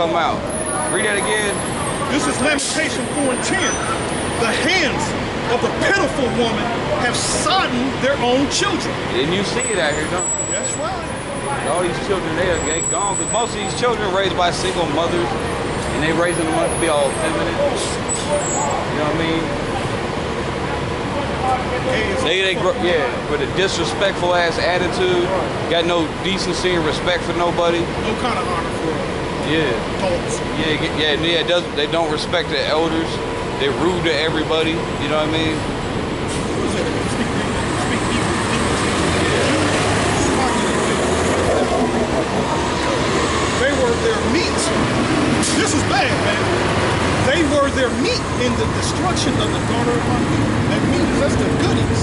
come out. Read that again. This is Lamentation 4 and 10. The hands of the pitiful woman have sodden their own children. And you see it out here, don't you? That's right. All these children, they are they gone. Because most of these children are raised by single mothers. And they raising them up to be all feminine. You know what I mean? They, they grow, yeah, with a disrespectful ass attitude. Got no decency and respect for nobody. no kind of honor for Yeah. adults. Yeah, yeah, yeah. It doesn't, they don't respect the elders. They're rude to everybody. You know what I mean? What is it? Speak, speak evil. They were their meat. This is bad, man. They were their meat in the destruction of the daughter of my people. That meat is that's the goodies,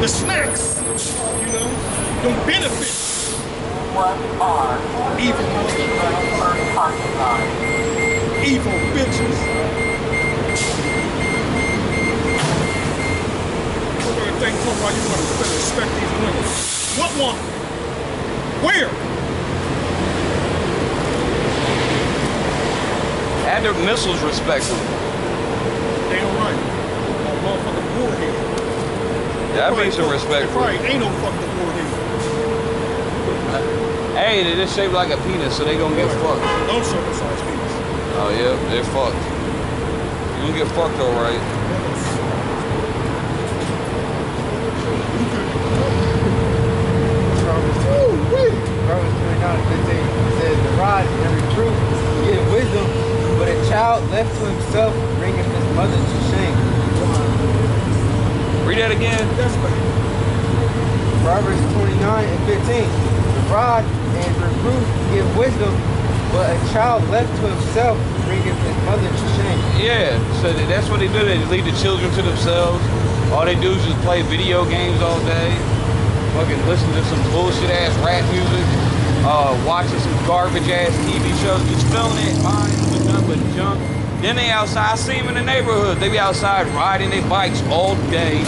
the snacks, you know, the benefits. Evil evil bitches. We're gonna think for why you want to respect these women. What woman? Where? Had their missiles respected. Damn right. A motherfucking warhead. That Right, means some look, respect that's for Right, ain't no fucking warhead. Hey, they just shaped like a penis, so they gonna get fucked. Uncircumcised penis. Oh yeah, they're fucked. You gonna get fucked all right. Proverbs 29 15 says, The rod and reproof give wisdom, but a child left to himself bringeth his mother to shame. Read that again. That's. Proverbs 29 and 15. Rod and reproof give wisdom, but a child left to himself bringeth his mother to shame. Yeah, so that's what they do. They leave the children to themselves. All they do is just play video games all day. Fucking listen to some bullshit ass rap music. Uh, watching some garbage ass TV shows. Just filling minds with nothing but junk. Then they outside. I see them in the neighborhood. They be outside riding their bikes all day.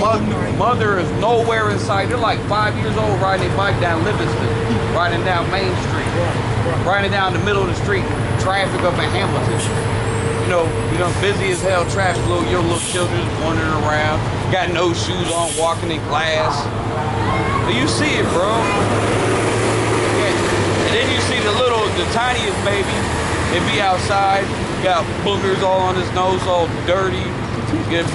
Mother, mother is nowhere in sight. They're like five years old riding their bike down Livingston, riding down Main Street, riding down the middle of the street, traffic up in Hamilton you know, you know, busy as hell, traffic, little, your little children wandering around, got no shoes on, walking in glass. But you see it, bro. And then you see the little, the tiniest baby, they be outside, got boogers all on his nose, all dirty. Get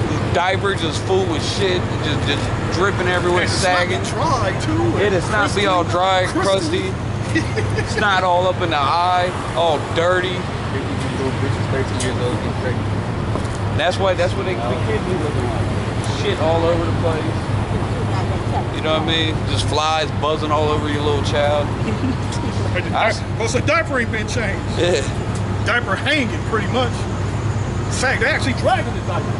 just full with shit, just just dripping everywhere, sagging. It's not dry too. It is not be all dry, crusty. It's not all up in the eye, all dirty. Little bitches 13 years old get pregnant. And that's why that's what they the kids be looking like. Shit all over the place. You know what I mean? Just flies buzzing all over your little child. I- Well, so diaper ain't been changed. Yeah. Diaper hanging pretty much. In fact, they're actually dragging the diaper.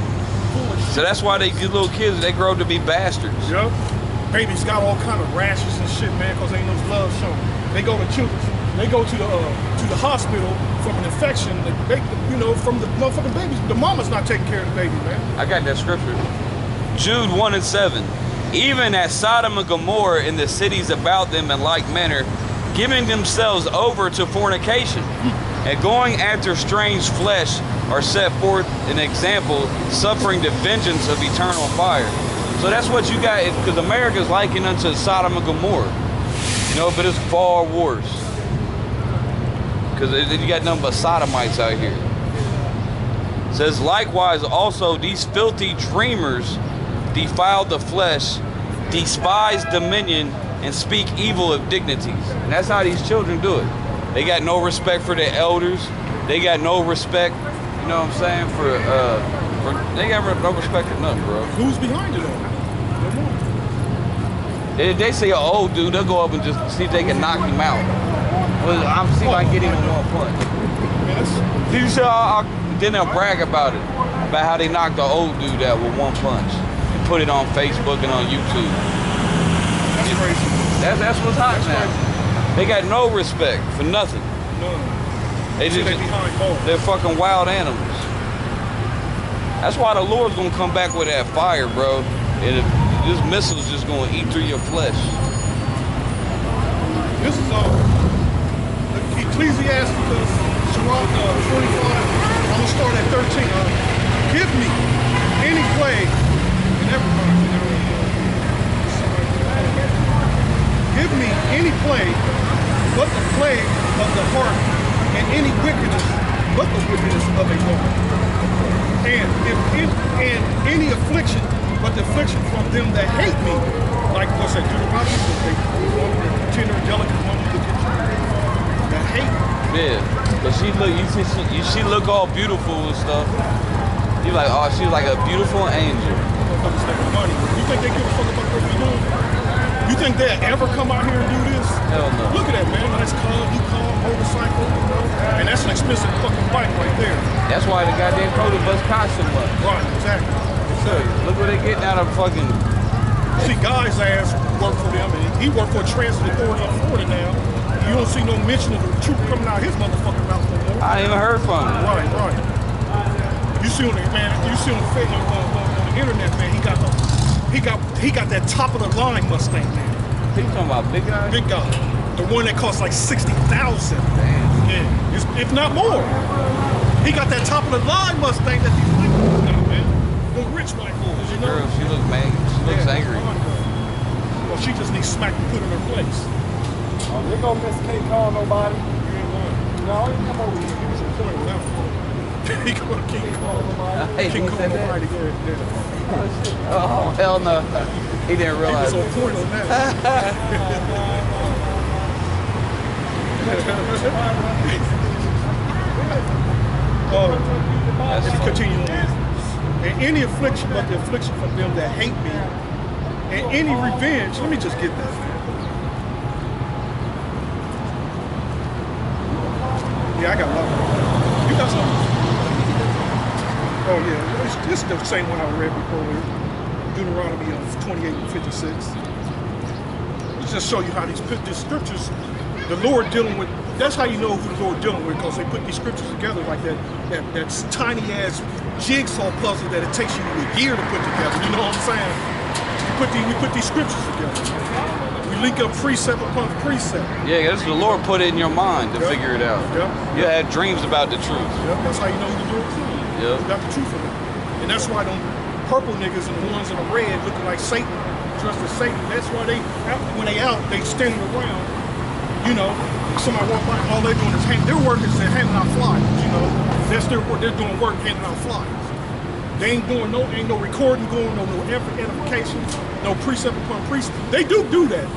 So that's why they these little kids they grow up to be bastards. Yup. Babies got all kind of rashes and shit, man, because ain't no love shown. They go to children, they go to the uh, to the hospital from an infection. They, you know, from the motherfucking babies. The mama's not taking care of the baby, man. I got that scripture. Jude 1 and 7. Even as Sodom and Gomorrah and the cities about them in like manner, giving themselves over to fornication and going after strange flesh are set forth an example, suffering the vengeance of eternal fire. So that's what you got, because America is likened unto Sodom and Gomorrah. You know, but it's far worse. Because you got nothing but sodomites out here says likewise also these filthy dreamers defile the flesh despise dominion and speak evil of dignities and that's how these children do it they got no respect for their elders they got no respect you know what i'm saying for uh for they got no respect for nothing bro Who's behind it all? The mama. They, say an old dude, they'll go up and just see if they can knock him out. Well, I'm see if I can get him in one punch. Did you say I, I, then they'll brag about it, about how they knocked the old dude out with one punch and put it on Facebook and on YouTube. that's crazy. That's that's what's hot That's now. They got no respect for nothing. They just they're fucking wild animals. That's why the Lord's gonna come back with that fire, bro. And it, this missile's just gonna eat through your flesh. This is uh, Ecclesiasticus, Sirach uh, 25. I'm gonna start at 13. Uh, give me any plague in every Give me any plague but the plague of the heart, and any wickedness but the wickedness of a woman. And if and any affliction but the affliction from them that hate me, like what's that Deuteronomy? that They want the tender and delicate woman look at you. That hate me. Yeah, but she look, you see, she, you- she look all beautiful and stuff. You like, oh, she's like a beautiful angel. Motherfuckers take the money. You think they give a fuck about what we doing? You think they'll ever come out here and do this? Hell no. Look at that, man. Nice car, new car, motorcycle, you know? And that's an expensive fucking bike right there. That's why the goddamn COTA bus cost so much. Right, exactly. Look, look what they getting out of fucking. See, guy's ass work for them, and he worked for a transit authority in Florida now. You don't see no mention of the truth coming out of his motherfucking mouth no more. I ain't even heard from him. Right, right. You see on the man, you see on the on, on, on the internet, man. He got the, he got he got that top of the line Mustang, man. He talking about big guy? Big guy, the one that costs like sixty thousand. Damn. Yeah, if not more. He got that top of the line Mustang that these white boys got, man. The rich white boys, you know. Girl, she looks mad. She looks Yeah, angry. Oh, well, she just needs smack to put in her place. Oh, they gonna miss can't call nobody. You ain't lying. No, you come over here. He was a point with that one. he go to King Kong. Hey, King who Kong said that? Oh hell no. He didn't He realize. was on point on that. Continue on. And any affliction but the affliction from them that hate me, and any revenge, let me just get that. Yeah, I got lot. You got some. Oh yeah, it's, this is the same one I read before. Deuteronomy of 28 and 56. Let's just show you how these put these scriptures, the Lord dealing with. That's how you know who the Lord dealing with, because they put these scriptures together like that. That that tiny ass jigsaw puzzle that it takes you a year to put together. You know what I'm saying? We put these, we put these scriptures together. We link up precept upon precept. Yeah, this is the Lord put it in your mind to Yep. figure it out. Yep. You had dreams about the truth. Yep, that's how you know the is. Yep. Got the truth of it. And that's why them purple niggas and the ones in the red looking like Satan, dressed as Satan. That's why they, out- when they out, they standing around, you know, somebody walk by, all they're doing is hand, their work is handing out flyers, you know. That's their work, they're doing work handing out flyers. They ain't doing no, ain't no recording going, no, no ed- edification, no precept upon precept. They do do that,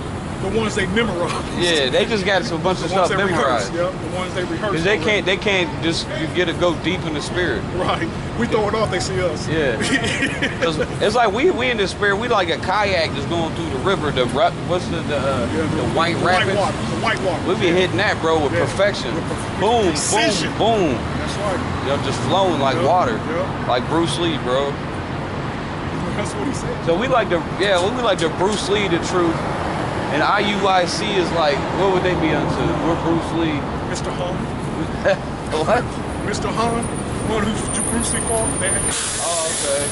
the ones they memorize. Yeah, they just got some bunch of The ones stuff they rehearse, memorized. yeah, the ones they rehearse. Cause they can't, they can't just get to go deep in the spirit. Right. We throw it off, they see us. Yeah. it's like we we in the spirit. We like a kayak just going through the river. The what's the the, uh, Yeah, the white White rapids? water. The white water. We be hitting that, bro, with Yeah. perfection. With perf- boom, precision. boom, boom. That's right. You know, just flowing like Yeah, water, like Bruce Lee, bro. That's what he said. So we like the yeah, we like the Bruce Lee the truth, and IUIC is like what would they be unto? We're Bruce Lee. Mr. Han. what? Mr. Han. One who's Bruce Lee. Man. Oh, okay.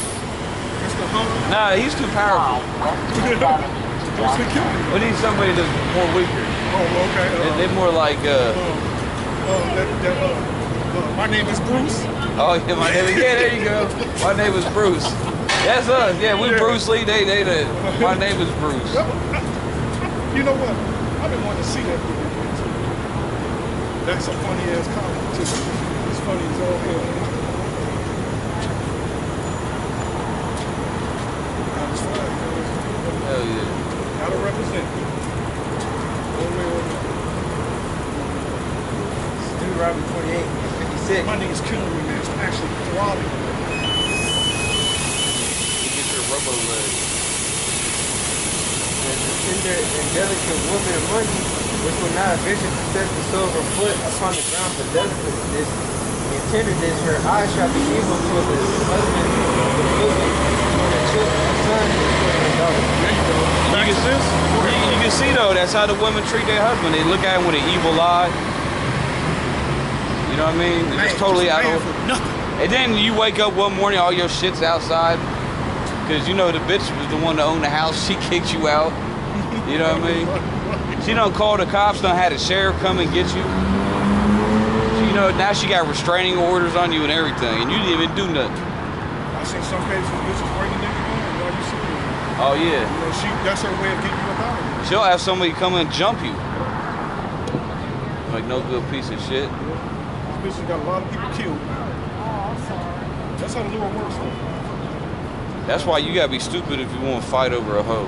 Mr. Han. Nah, he's too powerful. Bruce Lee killed him. We need somebody that's more weaker. Oh, okay. They- Uh, They're more like uh, uh, uh, that, that, uh, uh, my name is Bruce. Oh yeah, my name. Yeah, there you go. My name is Bruce. That's us. Yeah, we Yeah. Bruce Lee. They, they, they. My name is Bruce. That was- You know what? I've been wanting to see that movie again, too. That's a funny ass comic too. It's funny as all hell. Got his flag, man. Hell yeah. Gotta represent. One way or another. Deuteronomy 28 and 56. My nigga's killing me, man. It's actually throbbing. You get your rubber leg. Tender and delicate woman among you, which will not venture to set the sole of her foot upon the ground for delicateness and tenderness, her eyes shall be evil toward the husband the bosom, toward the children, the son, and toward the daughter. You. Can, to this. you, can see though, that's how the women treat their husband. They look at him with an evil eye. You know what I mean? Just totally out of. nothing. And then you wake up one morning, all your shit's outside. Cause you know the bitch was the one that owned the house. She kicked you out. You know what I mean? She don't call the cops. Don't have the sheriff come and get you. So, you know now she got restraining orders on you and everything, and you didn't even do nothing. I seen some cases bitches breaking niggas down. Y'all you see it. Oh yeah. You know, she that's her way of getting you up out. She'll have somebody come and jump you. Like no good piece of shit. This bitch got a lot of people killed. That's how the Lord works. though. That's why you gotta be stupid if you want to fight over a hoe.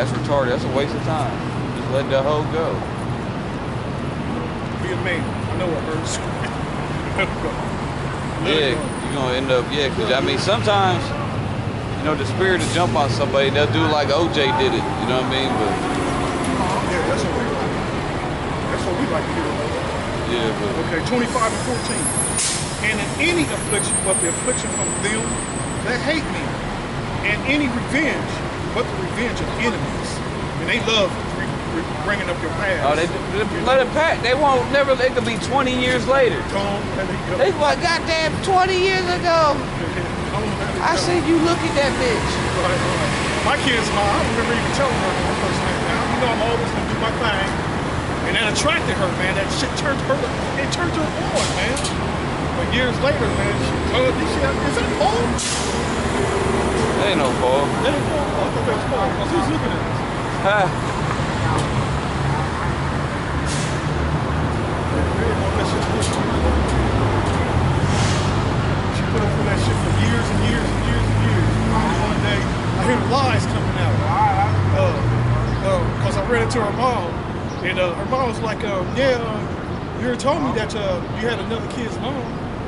That's retarded. That's a waste of time. Just let the hoe go. Be a man. I know it hurts. Let it go. Let Yeah, you're gonna end up. Yeah, because I mean sometimes, you know, the spirit to jump on somebody, they'll do like OJ did it. You know what I mean? But Yeah, that's what we like. That's what we like to hear. yeah, but Okay, 25 and 14. And in any affliction but the affliction from them that hate me, and any revenge revenge of enemies. And they love bringing up your past. oh, they, they let it pack. They won't never. They could be 20 years later. Don't let it go. They like, goddamn, 20 years ago, it I said you look at that bitch. Right, right. My kids, ma, I remember even telling her when first met now, you know I'm always gonna do my thing. And that attracted her, man. That shit turned her, it turned her on, man. But years later, man, she uh, told me, she, is that Paul? That ain't no ball. That ain't Paul. I thought that was Paul. Because who's looking at us? Ha. She put up with that shit for years and years and years and years. And one day, I hear lies coming out. Because I ran into her mom, and uh, her mom was like, uh, "Yeah, uh, you told me that uh, you had another kid's mom,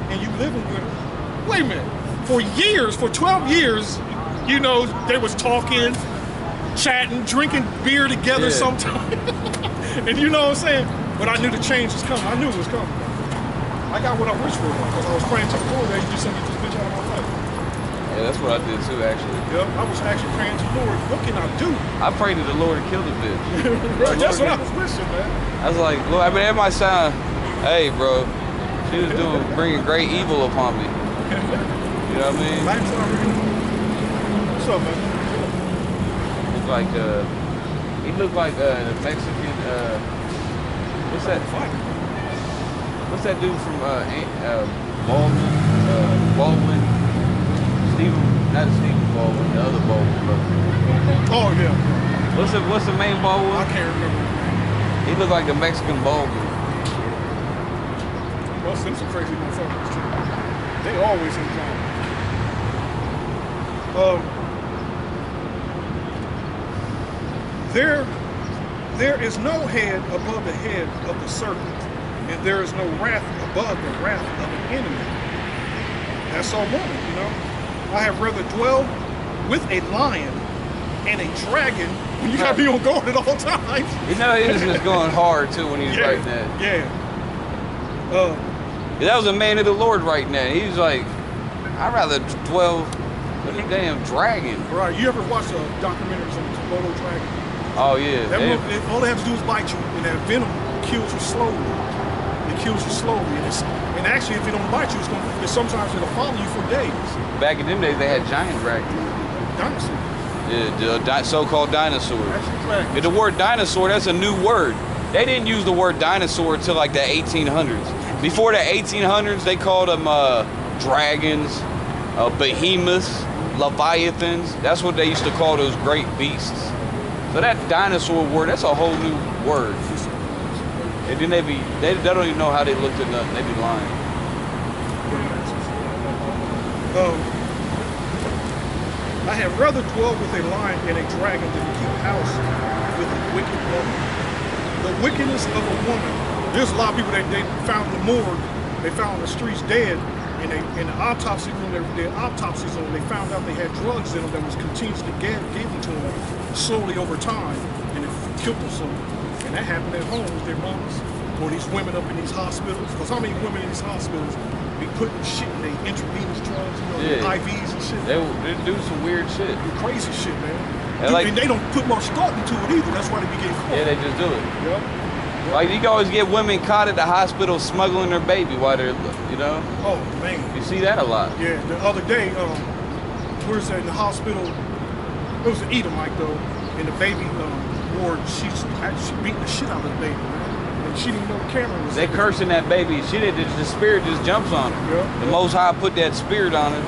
and you living with her." Wait a minute. For years, for 12 years, you know, they was talking, chatting, drinking beer together Yeah. sometimes. and you know what I'm saying? But I knew the change was coming. I knew it was coming. I got what I wished for because I was praying to the Lord that you send me this bitch out of my life. Yeah, that's what I did too, actually. Yep, I was actually praying to the Lord, what can I do? I prayed to the Lord to kill the bitch. Right, that's what I was wishing, man. I was like, Lord, I mean, that might sound, hey, bro, she was doing bringing great evil upon me. You know what I mean? What's up, man? Looked like, uh, he looked like uh, the Mexican, uh, what's that? What's that dude from uh, uh Baldwin? Uh, Baldwin? Stephen, not Stephen Baldwin, the other Baldwin brother. Oh, yeah. What's the What's the main Baldwin? I can't remember. He looked like the Mexican Baldwin. Well, some crazy motherfuckers, too. They always in drama. Um, there, there is no head above the head of the serpent, and there is no wrath above the wrath of an enemy. That's our woman, you know. I have rather dwell with a lion and a dragon when you gotta be on guard at all times. You know, he was just going hard too when he was yeah, writing that. yeah. Uh, That was a man of the Lord writing that. He was like, I'd rather dwell with a damn dragon. right. You ever watch a documentary on the Komodo dragon? Oh yeah. That they- they- all they have to do is bite you, and that venom kills you slowly. It kills you slowly, and it's and actually, if it don't bite you, it's gonna. It's sometimes it'll follow you for days. back in them days, they had giant dragons. Dinosaur. Yeah, the di- so-called dinosaurs. That's exactly. And the word dinosaur, that's a new word. They didn't use the word dinosaur until like the 1800s. Before the 1800s, they called them uh, dragons, uh, behemoths, leviathans. That's what they used to call those great beasts. So that dinosaur word, that's a whole new word. And then they be, they, they don't even know how they looked at nothing. They be lying. Um, I had rather dwell with a lion and a dragon than keep house with a wicked woman. The wickedness of a woman. There's a lot of people that they found in the morgue, they found in the streets dead, they in the autopsy room, their, their autopsies on, them, they found out they had drugs in them that was continuously given to them slowly over time, and it killed them slowly. And that happened at home with their moms, or these women up in these hospitals. Because how many women in these hospitals be putting shit in their intravenous drugs, you know, Yeah. IVs and shit? They, they do some weird shit. crazy shit, man. And You- like- and they don't put much thought into it either. That's why they be getting caught. Yeah, they just do it. Yep. Like you can always get women caught at the hospital smuggling their baby while they're, you know, Oh man. you see that a lot. Yeah. The other day, um, where's that in the hospital? It was an Edomite though, in the baby um, ward. She's actually beating the shit out of the baby, man. And she didn't know the camera was. They there. cursing that baby. She did. The spirit just jumps on her. Yeah. The Most High put that spirit on her,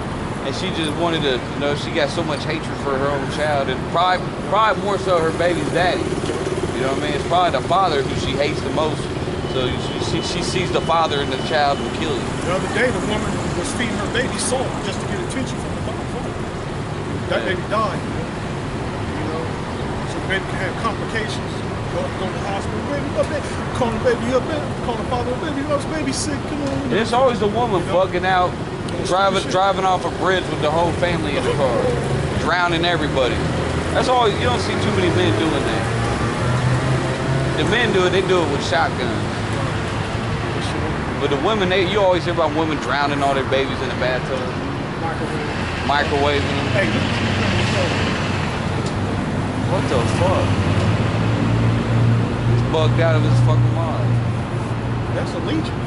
and she just wanted to. You know, she got so much hatred for her own child, and probably, probably more so her baby's daddy. You know what I mean? It's probably the father who she hates the most. So she, she, she sees the father in the child who kill you. The other day, the woman was feeding her baby salt just to get attention from the father. That Yeah. baby died. You know, so the baby can have complications. Go, go to the hospital, baby, up there. Call the baby up there. Call the father, baby, loves baby sick. Come on. And it's always the woman bugging out, driving driving off a bridge with the whole family in the car, drowning everybody. That's all. You don't see too many men doing that. The men do it. They do it with shotguns. But the women, they you always hear about women drowning all their babies in the bathtub, Microwave. microwaving them. Hey, What the fuck? He's bugged out of his fucking mind. That's a legion.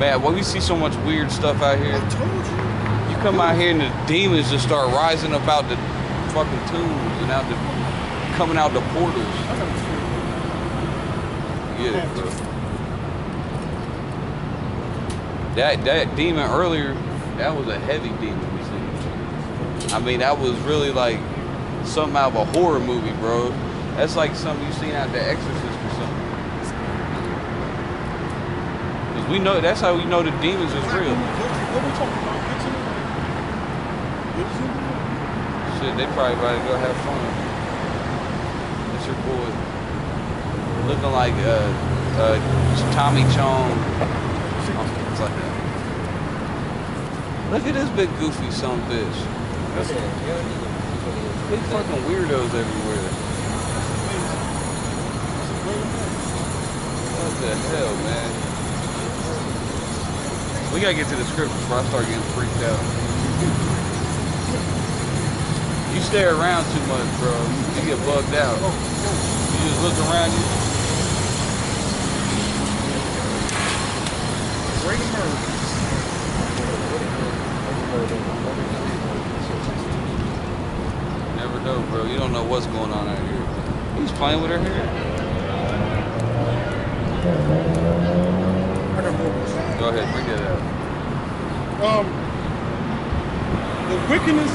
Man, well, we see so much weird stuff out here. I told you. You come out here and the demons just start rising up out the fucking tombs and out the coming out the portals. That that demon earlier, that was a heavy demon we seen. I mean, that was really like something out of a horror movie, bro. That's like something you seen out The Exorcist or something. Cause we know that's how we know the demons is real. What we talking about? Shit, they probably about to go have fun. That's your boy. Looking like uh, uh, Tommy Chong. Like that. Look at this big goofy son a bitch. That's big fucking weirdos everywhere. What the hell, man? We gotta get to the script before I start getting freaked out. You stay around too much, bro. You get bugged out. You just look around you. Never know, bro. You don't know what's going on out here. He's playing with her hair. I got more. Go ahead, bring that out. Um, the wickedness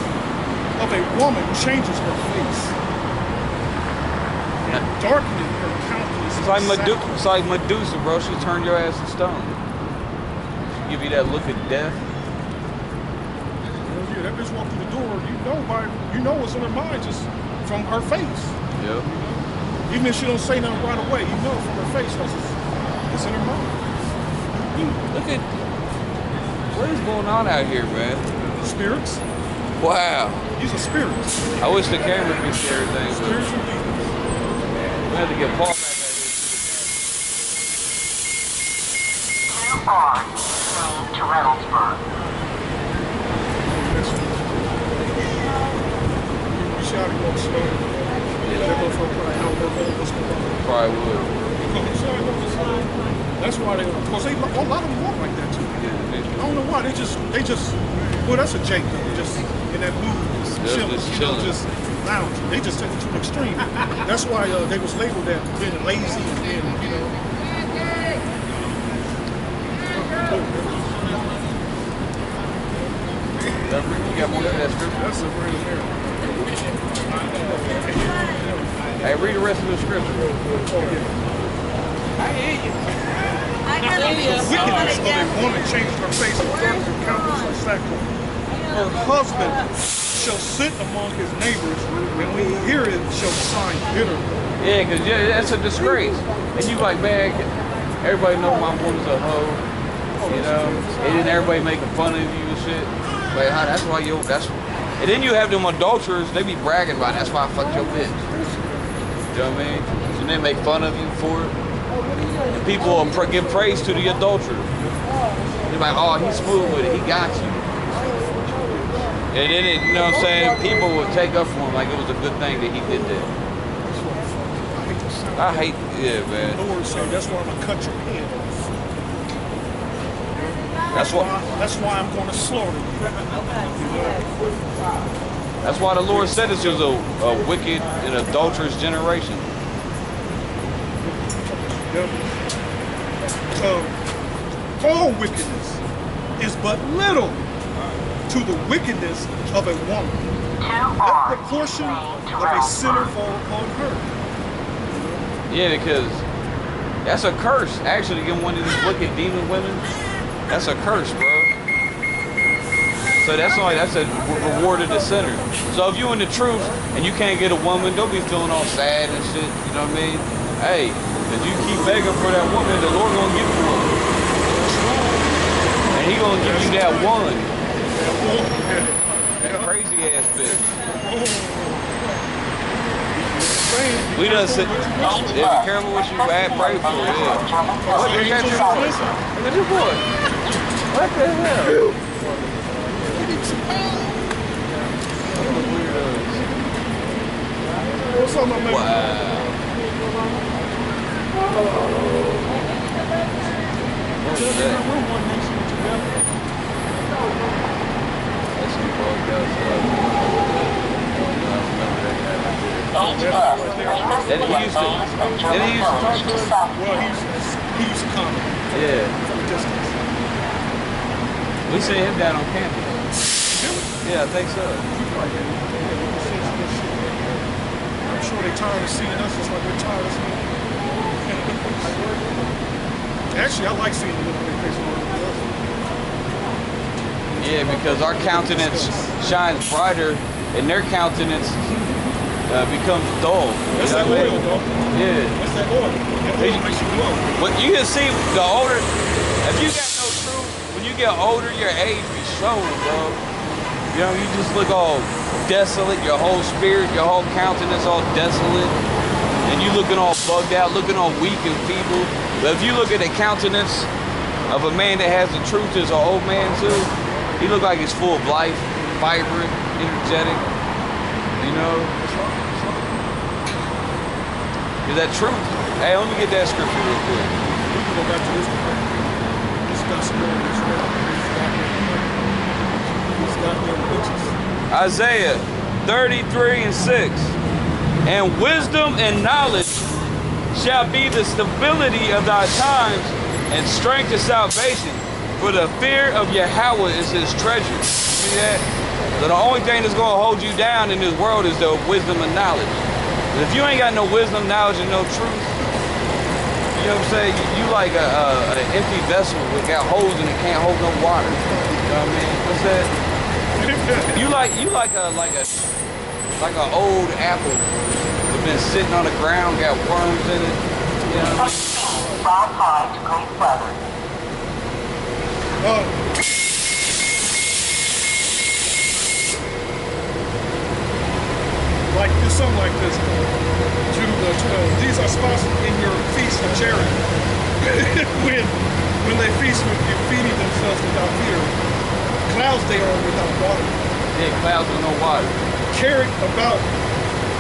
of a woman changes her face, darkening her countenance. It's like, Medu- it's like Medusa, bro. She turned your ass to stone. You that look of death. Yeah, that bitch walked through the door. You know by you know what's in her mind just from her face. Yep. Even if she don't say nothing right away, you know from her face because it's, it's in her mind. Look at what is going on out here, man. Spirits. Wow. These are spirits. I wish the camera could see everything, Spiritual demons. we have to get Paul back out Two R, train to Reynoldsburg. That's You should have to go slow. Yeah. That That's why they, of course, they, a lot of them walk like that too. I don't know why. They just, they just, well, that's a Jake though. Just in that mood, just you know, just lounging. They just take it to an extreme. that's why uh, they was labeled that being lazy and being, you know. You got more of that scripture? That's a real mirror. Hey, read the rest of the scripture. wickedness of a woman changed her face and turned her countenance like sackcloth. Her husband shall sit among his neighbors, and when he hear it, shall sign bitterly. Yeah, because yeah, that's a disgrace. And you like, man, everybody know my woman's a hoe. You know, and then everybody making fun of you and shit. How? That's why you. That's. And then you have them adulterers. They be bragging about. That's why I fucked your bitch. You know what I mean? And they make fun of you for it. And people give praise to the adulterer. They're like, oh, he's smooth with it. He got you. And then, it, you know what I'm saying? People would take up for him like it was a good thing that he did that. I hate, yeah, man. That's why I'm gonna cut your head. That's what. That's why I'm gonna slaughter you. That's why the Lord said this was a, a wicked and adulterous generation. Yep. So, all wickedness is but little to the wickedness of a woman. Two Let arms the portion of a sinner fall upon her. Yeah, because that's a curse. Actually, getting one of these wicked demon women, that's a curse, bro. So that's why that's a reward of the sinner. So if you in the truth and you can't get a woman, don't be feeling all sad and shit. You know what I mean? Hey, if you keep begging for that woman, the Lord gonna give you one, and He gonna give you that one. That crazy ass bitch. We done said, yeah, be careful what you add, pray for, yeah. What the heck you doing? Look at this boy. What the hell? What's up, my man? Wow. What is that? That's some bugged out stuff. Then he used to, then he used to talk to us? Well, he's, he used to come Yeah. from distance. We seen him down on campus. Yeah, I think so. I'm sure they're tired of seeing us just like we're tired of seeing them. Actually, I like seeing the look on their face when they're us. Yeah, because our countenance shines brighter and their countenance uh, becomes dull. That's You know that what oil, dog. Yeah. That's that oil. That oil makes you glow. But you can see the older, if you got no truth, when you get older, your age be shown, bro. You know, you just look all desolate, your whole spirit, your whole countenance all desolate. And you looking all bugged out, looking all weak and feeble. But if you look at the countenance of a man that has the truth as an old man too, he look like he's full of life, vibrant, energetic. You know? Is that true? Hey, let me get that scripture real quick. We can go back to this one. On this These goddamn bitches. Isaiah 33 and 6. And wisdom and knowledge shall be the stability of thy times and strength of salvation. For the fear of Yahweh is his treasure. See that? So the only thing that's going to hold you down in this world is the wisdom and knowledge. But if you ain't got no wisdom, knowledge, and no truth, you know what I'm saying? You, you like a, a, an empty vessel that got holes and it can't hold no water. You know what I mean? What's that? You like you like a like a like an old apple that's been sitting on the ground, got worms in it. You know what I mean? From high to great weather. Uh, like this, something like this. Jude, uh, uh, these are spots in your feast of charity. when when they feast with you, feeding themselves without fear. Clouds they are without water. Yeah, clouds with no water. Carried about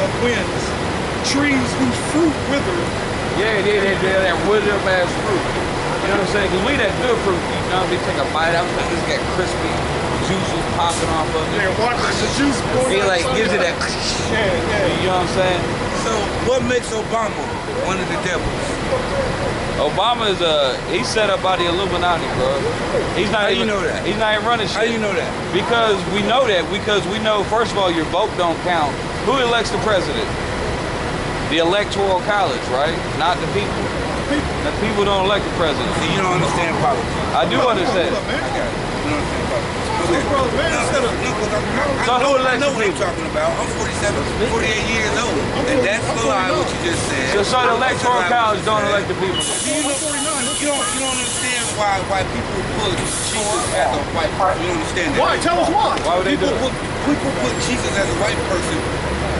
of winds. Trees whose fruit wither. Yeah, they they they that withered ass fruit. You know what I'm saying? Cause we that good fruit, you know, we take a bite out, and just get crispy, juices popping off of it. They're watching the juice pouring He like gives it that. Yeah, yeah. You know what I'm saying? So, what makes Obama one of the devils? Obama is a he's set up by the Illuminati, bro. He's not How you know that? He's not even running shit. How you know that? Because we know that because we know first of all your vote don't count. Who elects the president? The electoral college, right? Not the people. The people don't elect the president. So you don't understand politics. I do understand. Hold up, man. I got it. You don't understand politics. No problem, man. No, Instead no, of- no, 'cause I'm- I, I So who know, I know the what I'm talking about. I'm 47, 48 years old. And that's a lie 49. what you just said. So, so the electoral college don't elect the people. You, know, you, don't, you don't understand why why people put Jesus as a white person. You don't understand that? Why? Tell us why. Why would they do people put people put Jesus as a white person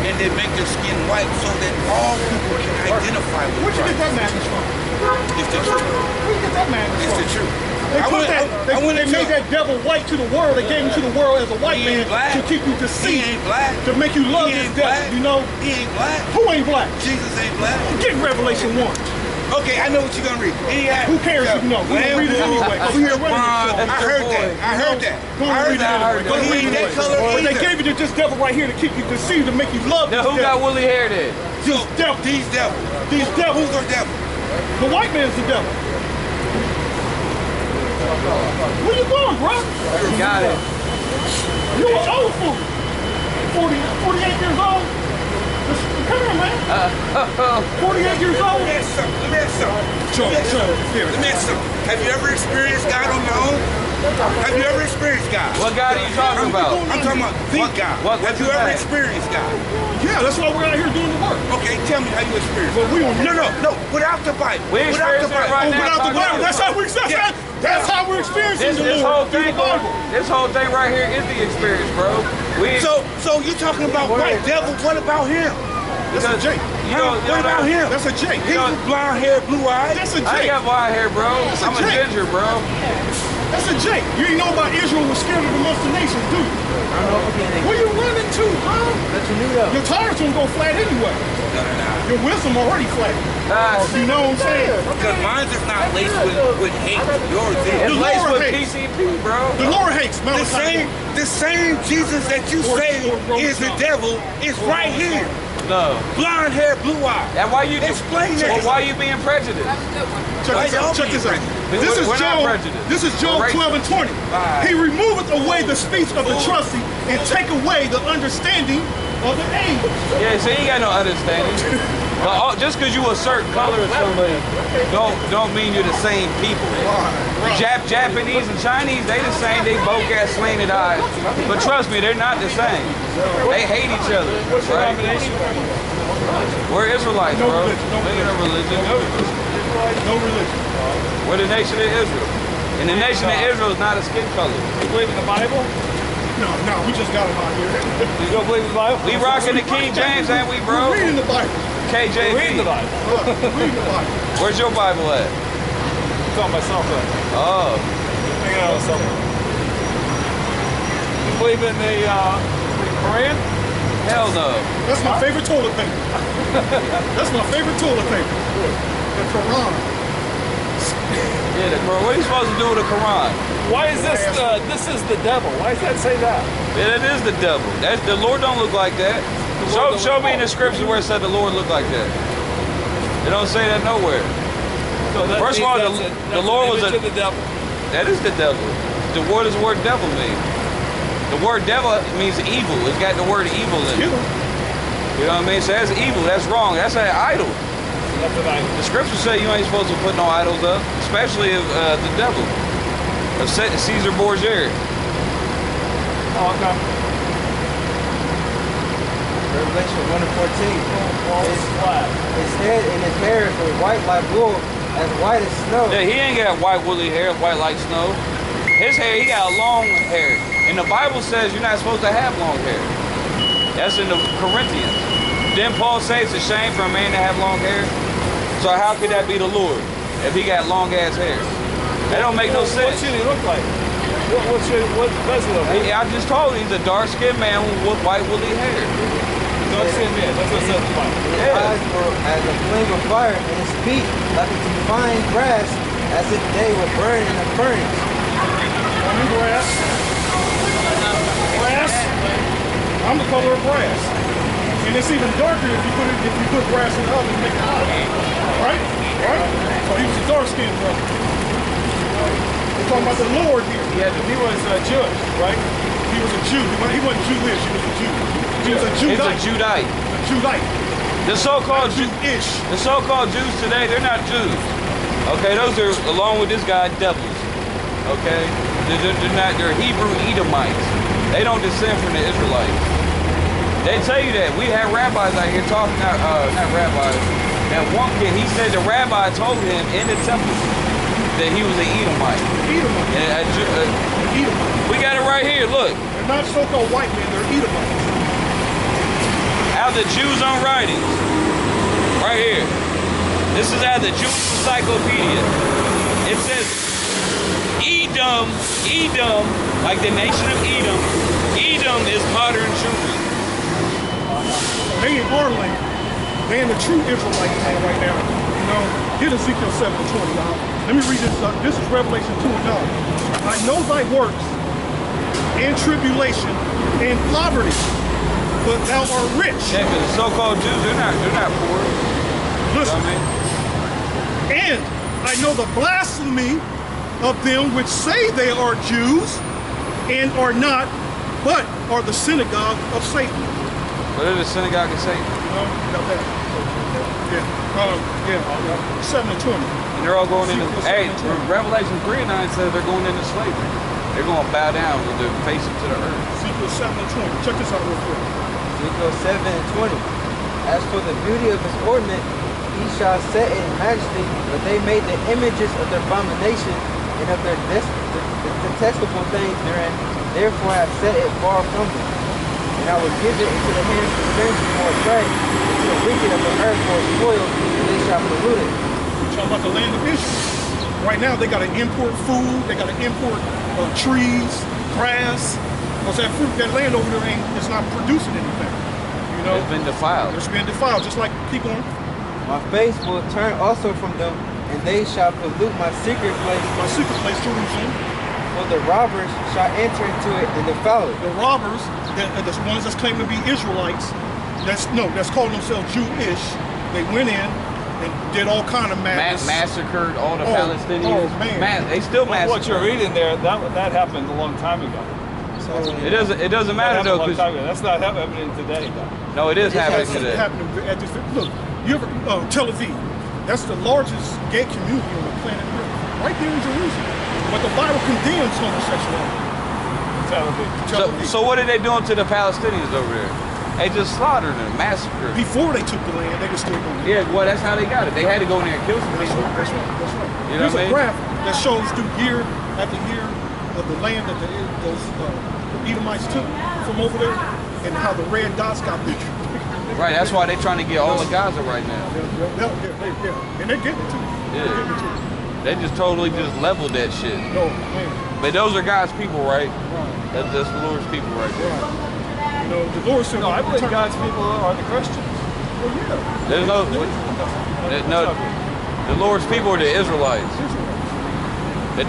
and they make their skin white so that all people can identify with Where'd you get that madness from? It's the truth. Where'd you get that madness It's the truth. They, put went- that, I- they, I went they made that devil white to the world. They gave him to the world as a white He man black. to keep you He deceived, ain't black. to make you love He this ain't devil. black. You know He ain't black. who ain't black? Jesus ain't black. Get Revelation one. Okay, I know what you're gonna read. And Who cares if you know? We gonna read it anyway. 'cause we here running Bronze. show. I heard that. I heard that. Go I heard that. anyway. But he ain't that color But they gave it to this devil right here to keep you deceived, to make you love Now this who got devil. woolly hair then? So, devil. these devils. These devils. Who's the devil? The white man's the devil. Where you going, bro? Got it. You an old fool. 40, 48 years old. Just- Come here, man. 48 years old. Let me ask you something. Let me ask you something. Show, Let me ask show, something. Let me ask something. Have you ever experienced God on your own? Have you ever experienced God? What God are you talking about? I'm talking about the What- God. what- Have what's you ever name? experienced God? Yeah, that's why we're out here doing the work. Okay, tell me how you experienced But it. we don't No, no, no. Without the Bible. We Without the Bible. right Oh, now. without the Bible, that's how we're that's, Yeah. that's how we're experiencing This, the this Lord whole through thing, the Bible. this whole thing right here is the experience, bro. We So, so you're talking about white devil. What about him? That's a Jake. You know, what about him? That's a Jake. He's know- blonde hair, blue eyes. That's a I ain't got blonde hair, bro. That's a I'm a Jake. ginger, bro. That's a Jake. You ain't know about Israel was scared of amongst the nations, do you? I don't know if we can Where you running to, bro? let you knew though. Your tires gonna go flat anyway. Your wisdom already flat. Ah, You know what I'm saying? Because mine's just not laced with, with hate. Yours it's is. The laced with hates. PCP, bro. The Lord hates The same, the same Jesus that you Or- say is the devil is right here. No. Blonde hair, blue eyes. And why you Explain well, that. why you being prejudiced? Check this out. Check this out. This is We're not Job. prejudiced. This is Job We're 12 and 20. Right. He removeth away the speech of the trusty and take away the understanding of the age. Yeah, so you ain't got no understanding. But uh, all, just because you a certain color of somebody, don't don't mean you're the same people. Jap, Japanese and Chinese, they the same. They both got slanted eyes. But trust me, they're not the same. They hate each other. Right? We're Israelites, bro. religion, no ain't no religion. No religion. We're the nation of Israel. And the nation of Israel is not a skin color. You believe in the Bible? No, no, we just got him out here. You don't believe in the Bible? We rocking the King James, ain't we, bro? We're reading the Bible. KJV. Read the Bible. Look, reading the Bible. Where's your Bible at? It's on my cell phone. Oh, Hang on something. You believe in the, uh, the Quran? hell no. That's my favorite toilet paper. That's my favorite toilet paper. The Quran. Yeah, the Quran. What are you supposed to do with the Quran? Why is this, uh, this is the devil? Why does that say that? Yeah, that is the devil. That's the Lord don't look like that. Show, show me in the like- scripture where it said the Lord looked like that. It don't say that nowhere. So that First of all, the- that's the Lord was a- the devil. That is the devil. The word is the word devil mean? The word devil means evil. It's got the word evil in it. You know what I mean? So that's evil. That's wrong. That's an idol. That's what I. The scripture say you ain't supposed to put no idols up, especially of uh, the devil. Of Caesar Borgia. Oh, okay. Revelation 1 and 14. His, his head and his hair is white like wool, as white as snow. Yeah, he ain't got white woolly hair, white like snow. His hair, he got long hair. And the Bible says you're not supposed to have long hair. That's in the Corinthians. Didn't Paul says it's a shame for a man to have long hair? So how could that be the Lord if he got long ass hair? That don't make no sense. What should he look like? What, what should, what does he look like? I just told you he's a dark skinned man with white woolly hair. Don't see me. That's what it says in. His Yeah. eyes were as a flame of fire, and his feet like a fine grass, as if they were burning in a furnace. I'm in brass. Brass. I'm the color of grass. And it's even darker if you put it if you put brass in the oven and make it hot. Right? Right? So he was a dark skinned brother. We're talking about the Lord here. He, had, he was uh, Jewish, right? He was a Jew. He wasn't, he wasn't Jewish, he was a Jew. He was a He's a Judite. Judite. A Judite. The so-called Jew, Jew-ish. the so-called Jews today, they're not Jews. Okay, those are along with this guy devils. Okay, they're, they're- they're not. They're Hebrew Edomites. They don't descend from the Israelites. They tell you that. We had rabbis out here talking. Not, uh, not rabbis. That one kid, he said the rabbi told him in the temple that he was an Edomite. Edomite. And a Ju- uh, Edomite. we got it right here. Look, They're not so-called white men, they're Edomites. out the Jews on writings. Right here. This is out the Jewish Encyclopedia. It says Edom, Edom, like the nation of Edom. Edom is modern Jewry. They in our land. They in the true Israelite right now. You know, get Ezekiel 7 and 20, y'all. Let me read this. Uh, this is Revelation 2 and 9. I know thy works in tribulation and poverty, but thou art rich. Yeah, because the so-called Jews, they're not, they're not poor. You know Listen, I mean? and I know the blasphemy of them which say they are Jews and are not, but are the synagogue of Satan. What is the synagogue of Satan. Um, got that. Yeah. Um, yeah. uh, 7 and 20. And they're all going into, Ezekiel hey, 7 and 20. Revelation 3 and 9 says they're going into slavery. They're going to bow down with their faces to the earth. Ezekiel 7 and 20. Check this out real quick. Ezekiel 7 and 20. As for the beauty of his ornament, he shall set it in majesty, but they made the images of their abomination and of their des- the, the detestable things therein. Therefore I have set it far from them. And I will give it into the hands of the strangers for a prey, and to the wicked of the earth for a spoil, and they shall pollute it. talking about the land of Israel. Right now, they got to import food. They got to import uh, trees, grass. Because that fruit, that land over there ain't, it's not producing anything. You know, It's been defiled. it's been defiled. Just like keep on My face will turn also from them, and they shall pollute my secret place, my secret place, Jerusalem. For the robbers shall enter into it and defile it. The robbers, that, uh, the ones that's claiming to be Israelites, that's no, that's calling themselves Jewish. They went in and did all kind of Ma- madness. massacred all the Oh, Palestinians. oh, man. Ma- they still Well, what you're reading there, that that happened a long time ago. So it doesn't. It doesn't matter though, long 'cause- time ago. That's not happening today, though. no, it is It happening has today. happening at this. Look, you ever uh, Tel Aviv? That's the largest gay community on the planet Earth, right there in Jerusalem. But the Bible condemns homosexuality. Tel Aviv. Tel So, so what are they doing to the Palestinians over there? They just slaughtered them, massacred. before they took the land, they were still going. Yeah, well, that's how they got it. They had to go in there and kill some That's people. right. That's right. That's right. You know There's what I a mean? graph that shows through year after year of the land that the, those uh, Edomites took from over there, and how the red dots got bigger. Right, that's why they're trying to get all of Gaza right now. Yeah, yeah, yeah, yeah, yeah. And they're getting it too. They're getting it too. They just totally just leveled that shit. No, man. But those are God's people, right? Right, That's, that's the Lord's people right there. right. You know, the Lord's said, No, I believe God's people are the Christians. Well, yeah. There's no, What's no, the Lord's people are the Israelites. Israel.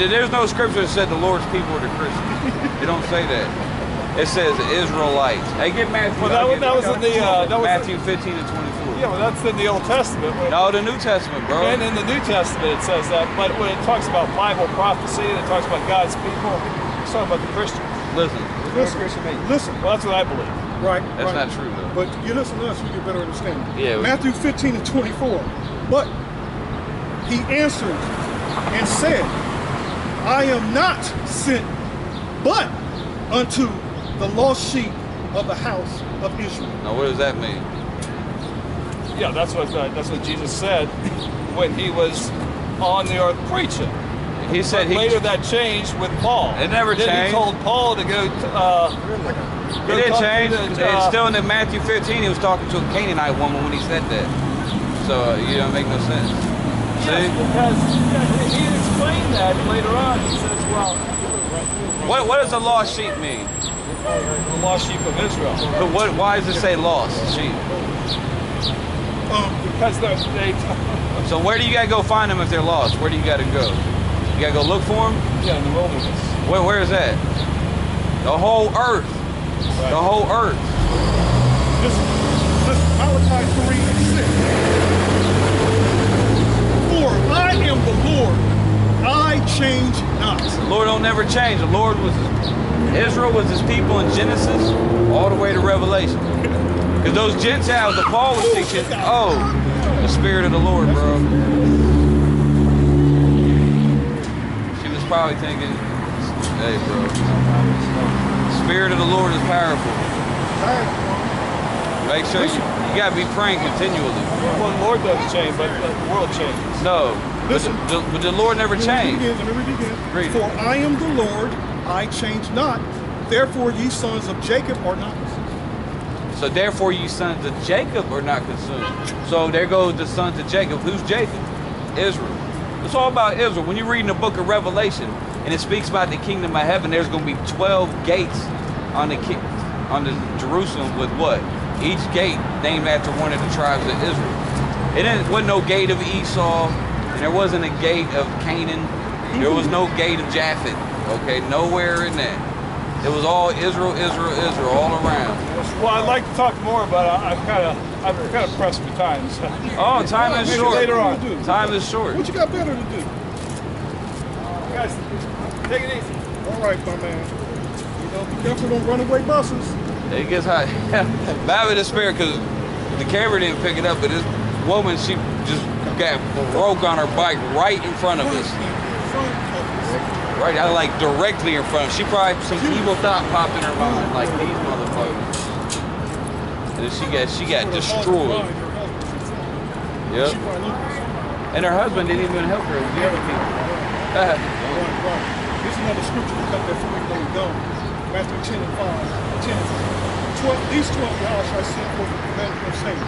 There's no scripture that said the Lord's people are the Christians. It don't say that. It says Israelites. Hey, get Matthew. Well, that I'll was- get- that was in the, uh, that was- Matthew 15 to 24. Yeah, well, that's in the Old Testament. No, the New Testament, bro. And in the New Testament, it says that. But when it talks about Bible prophecy and it talks about God's people, it's talking about the Christians. Listen, Listen, Christian listen. Well, that's what I believe. Right. that's right. not true though. But you listen to us, you get better understanding. Yeah, Matthew 15 and 24. But he answered and said, I am not sent but unto the lost sheep of the house of Israel. Now, what does that mean? Yeah, that's what uh, that's what Jesus said when he was on the earth preaching. He said But he. later that changed with Paul. It never then changed. he told Paul to go. To, uh, It didn't change. the, It's uh, still in Matthew 15. He was talking to a Canaanite woman when he said that. So uh, you don't make no sense. Yes, See? because he explained that later on. He says, well, What What does a lost sheep mean? the lost sheep of Israel. But what? Why does it say lost sheep? Um, Because they're, they, So where do you gotta go find them if they're lost? Where do you gotta go? You gotta go look for them. yeah, in the wilderness. Where Where is that? The whole earth. The whole earth. listen, listen, Malachi 3 and 6. For I am the Lord, I change not. The Lord don't never change. The Lord was Israel was His people in Genesis all the way to Revelation. Because those Gentiles that Paul was teaching, oh, the Spirit of the Lord, bro. She was probably thinking, hey, bro, the Spirit of the Lord is powerful. Make sure you, you gotta be praying continually. Well, the Lord doesn't change, but the world changes. No, But Listen. the, the, but the Lord never Let me read changed. Let me read again. Read it. For I am the Lord, I change not. Therefore, ye sons of Jacob are not. So therefore, you sons of Jacob are not consumed. So there goes the sons of Jacob. Who's Jacob? Israel. It's all about Israel. When you read in the book of Revelation, and it speaks about the kingdom of heaven, there's going to be 12 gates on the on the Jerusalem with what? Each gate named after one of the tribes of Israel. It didn't, wasn't no gate of Esau, and there wasn't a gate of Canaan. There was no gate of Japheth. Okay, nowhere in that. It was all Israel, Israel, Israel, all around. Well, I'd like to talk more, but I- I'm kind of I'm kind of pressed for time. So. Oh, time is Maybe short. later on. Do. Time is short. What you got better to do? Guys, take it easy. All right, my man. You know, be careful don't on runaway buses. It gets hot. Bad with despair because the camera didn't pick it up, but this woman, she just got broke on her bike right in front of us. Right, I like directly in front She probably, some evil thought popped in her mind, like these motherfuckers. And then she got, she got destroyed. Yep. And her husband didn't even help her. Other people. Right. Here's another scripture to cut that before we go. Matthew 10 and 5. 10 12, these 12 laws shall I send forth the commandment of saying,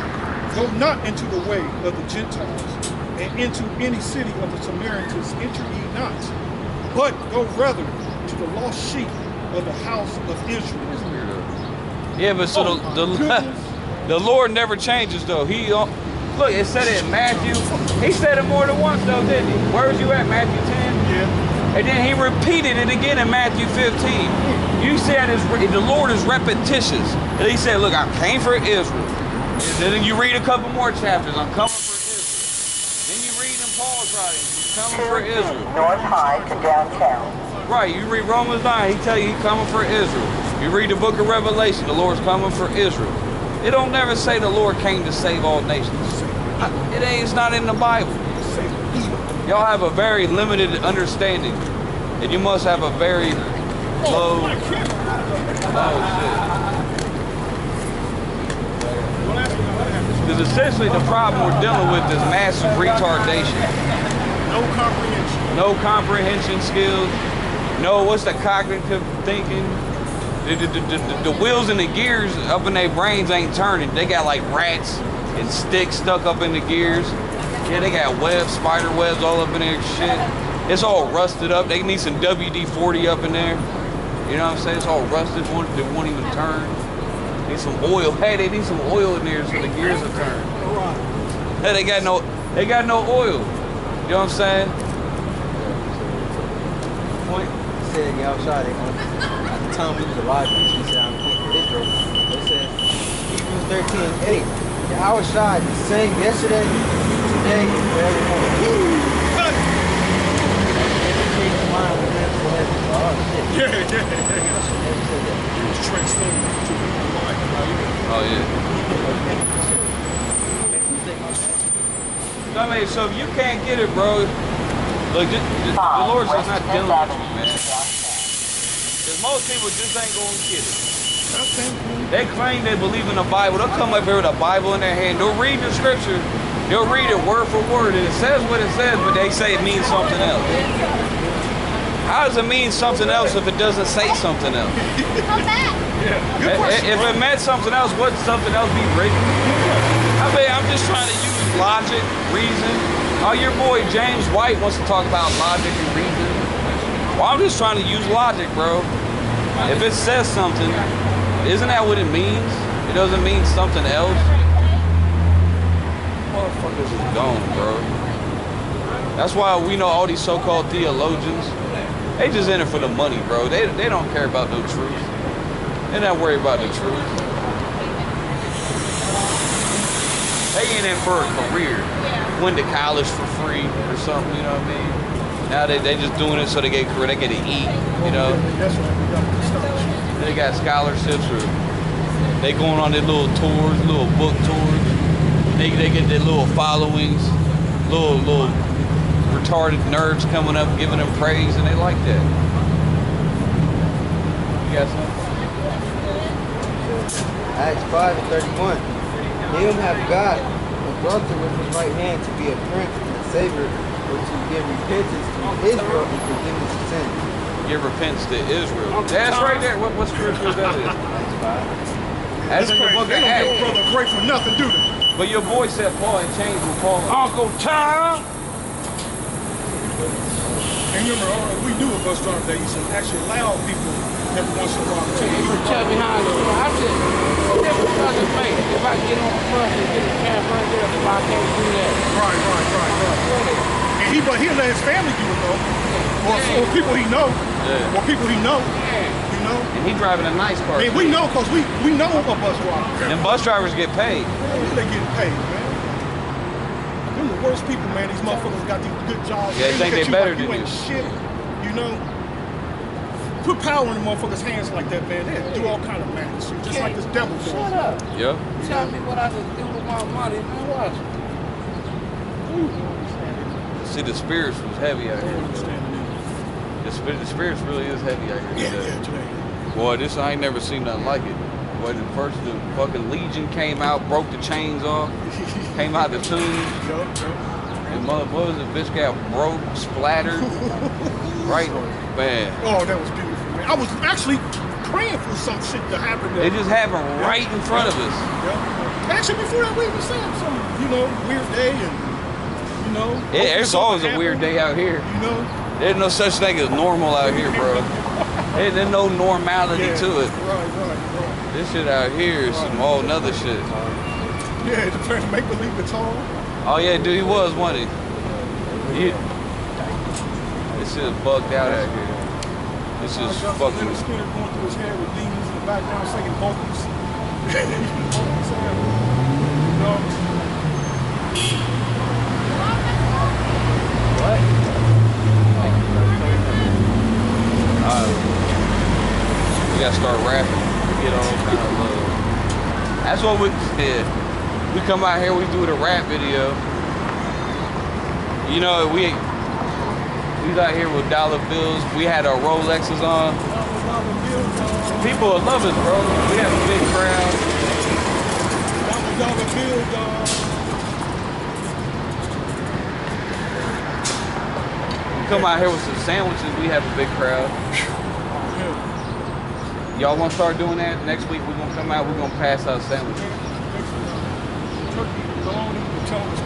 Go not into the way of the Gentiles, and into any city of the Samaritans enter ye not, but go rather to the lost sheep of the house of Israel. Yeah, but so Oh, the, the, the Lord never changes though. He uh, look, it said it in Matthew. He said it more than once though, didn't he? Where was you at, Matthew 10? Yeah. And then he repeated it again in Matthew 15. You said it's, the Lord is repetitious. And he said, look, I came for Israel. And then you read a couple more chapters. I'm coming for Israel. Then you read in Paul's writings. He's coming for Israel. North High to downtown. Right, you read Romans 9, he tell you he coming for Israel. You read the book of Revelation, the Lord's coming for Israel. It don't never say the Lord came to save all nations. It ain't, it's not in the Bible. Y'all have a very limited understanding. And you must have a very low, My camera. low What happened? What happened? shit. Because essentially the problem we're dealing with is massive retardation. No comprehension. no comprehension skills, no what's the cognitive thinking. The, the, the, the, wheels and the gears up in their brains ain't turning. They got like rats and sticks stuck up in the gears. Yeah, they got webs, spider webs all up in there. Shit, it's all rusted up. They need some WD-40 up in there. You know what I'm saying? It's all rusted. Won't, they won't even turn. Need some oil. Hey, they need some oil in there so the gears will turn. Hey, they got no, they got no oil. You know what I'm saying? Point. Said, y'all outside, they going at the time we was alive, he said, I'm going for Israel. They said, Hebrews 13, 8. Yahwahshi, the same yesterday, today, and forevermore. Cut it. Never change your mind when that's forever. Oh, shit. Yeah, yeah, yeah. Never said that. It was transformed to a new life. Oh yeah. I mean, so if you can't get it, bro, look, just, just, the Lord's just not dealing with you, man. Because most people just ain't gonna get it. They claim they believe in the Bible. They'll come up here with a Bible in their hand. They'll read the scripture. They'll read it word for word, and it says what it says, but they say it means something else. How does it mean something else if it doesn't say something else? Good I- question. If bro. it meant something else, would something else be written? I mean, I'm just trying to use logic, reason. Oh, your boy James White wants to talk about logic and reason. Well, I'm just trying to use logic, bro. If it says something, isn't that what it means? It doesn't mean something else. Motherfuckers is gone, bro. That's why we know all these so-called theologians. They just in it for the money, bro. They, they don't care about no truth. They're not worried about the truth. They in it for a career. Went to college for free or something, you know what I mean? Now they, they just doing it so they get a career, they get to eat, you know? That's right. We got the scholarship. They got scholarships or they going on their little tours, little book tours. They, they get their little followings, little little retarded nerds coming up giving them praise and they like that. You got something? Acts 5 and 31. Him have God exalted with his right hand to be a prince and a savior but to give repentance to Israel and forgiveness of sins. Give repentance to Israel. That's right there. What, what scripture is that? is? That's That's in the book They of don't give a Acts. brother a break for nothing, do they? But your boy said Paul and changed with Paul. Uncle Tom. And remember, uh, we do a bus driver that used to actually allow people every once in a while to take He would tell me how to. I said, doesn't make. If I get on the bus and get a cab right there, if I can't do that. Right, right, right, right. And he, but he'll let his family do it though, or, or people he know, Yeah. or people he know. Yeah. You know, And he driving a nice car. Mean, we know because we we know a bus driver. Them bus drivers get paid. They getting paid, man. Them the worst people, man. These motherfuckers got these good jobs. Yeah, they think they better like you than ain't you. shit. You know. Put power in the motherfuckers' hands like that, man. They do all kind of mad shit, just like this devil does. Shut up. Yep. Tell me what I can do with my money, man. Watch. See, the spirits was heavy out I don't here. understand it. The, spirit, the spirits really is heavy out here. Yeah, today. yeah, today. Boy, this I ain't never seen nothing like it. Boy, the first the fucking Legion came out, broke the chains off, came out the tomb, Yup, yup. and mother what was it, bitch got broke, splattered. right? Man. Oh, that was beautiful, man. I was actually praying for some shit to happen. It just happened right in front of us. yeah. Actually, before that, we were saying some, you know, weird day and, you know. It, it's always a weird day out here. You know. There's no such thing as normal out here, bro. There- There's no normality Yeah. to it. Right, right, right. This shit out here is some whole nother shit. Yeah, the playing make believe guitar. Oh yeah, dude, he was one. He, he, this shit bugged out out here. This is fucking. Through his with demons in the background vocals. you know, We gotta start rapping. We get all kind of love. That's what we did. We come out here, we do the rap video. You know, we we was out here with dollar bills. We had our Rolexes on. People love us, bro. We have a big crowd. dollar dog. Come out here with some sandwiches. We have a big crowd. Y'all want to start doing that? Next week we're gonna come out. We're gonna pass out sandwiches. Turkey, bologna, and tell them it's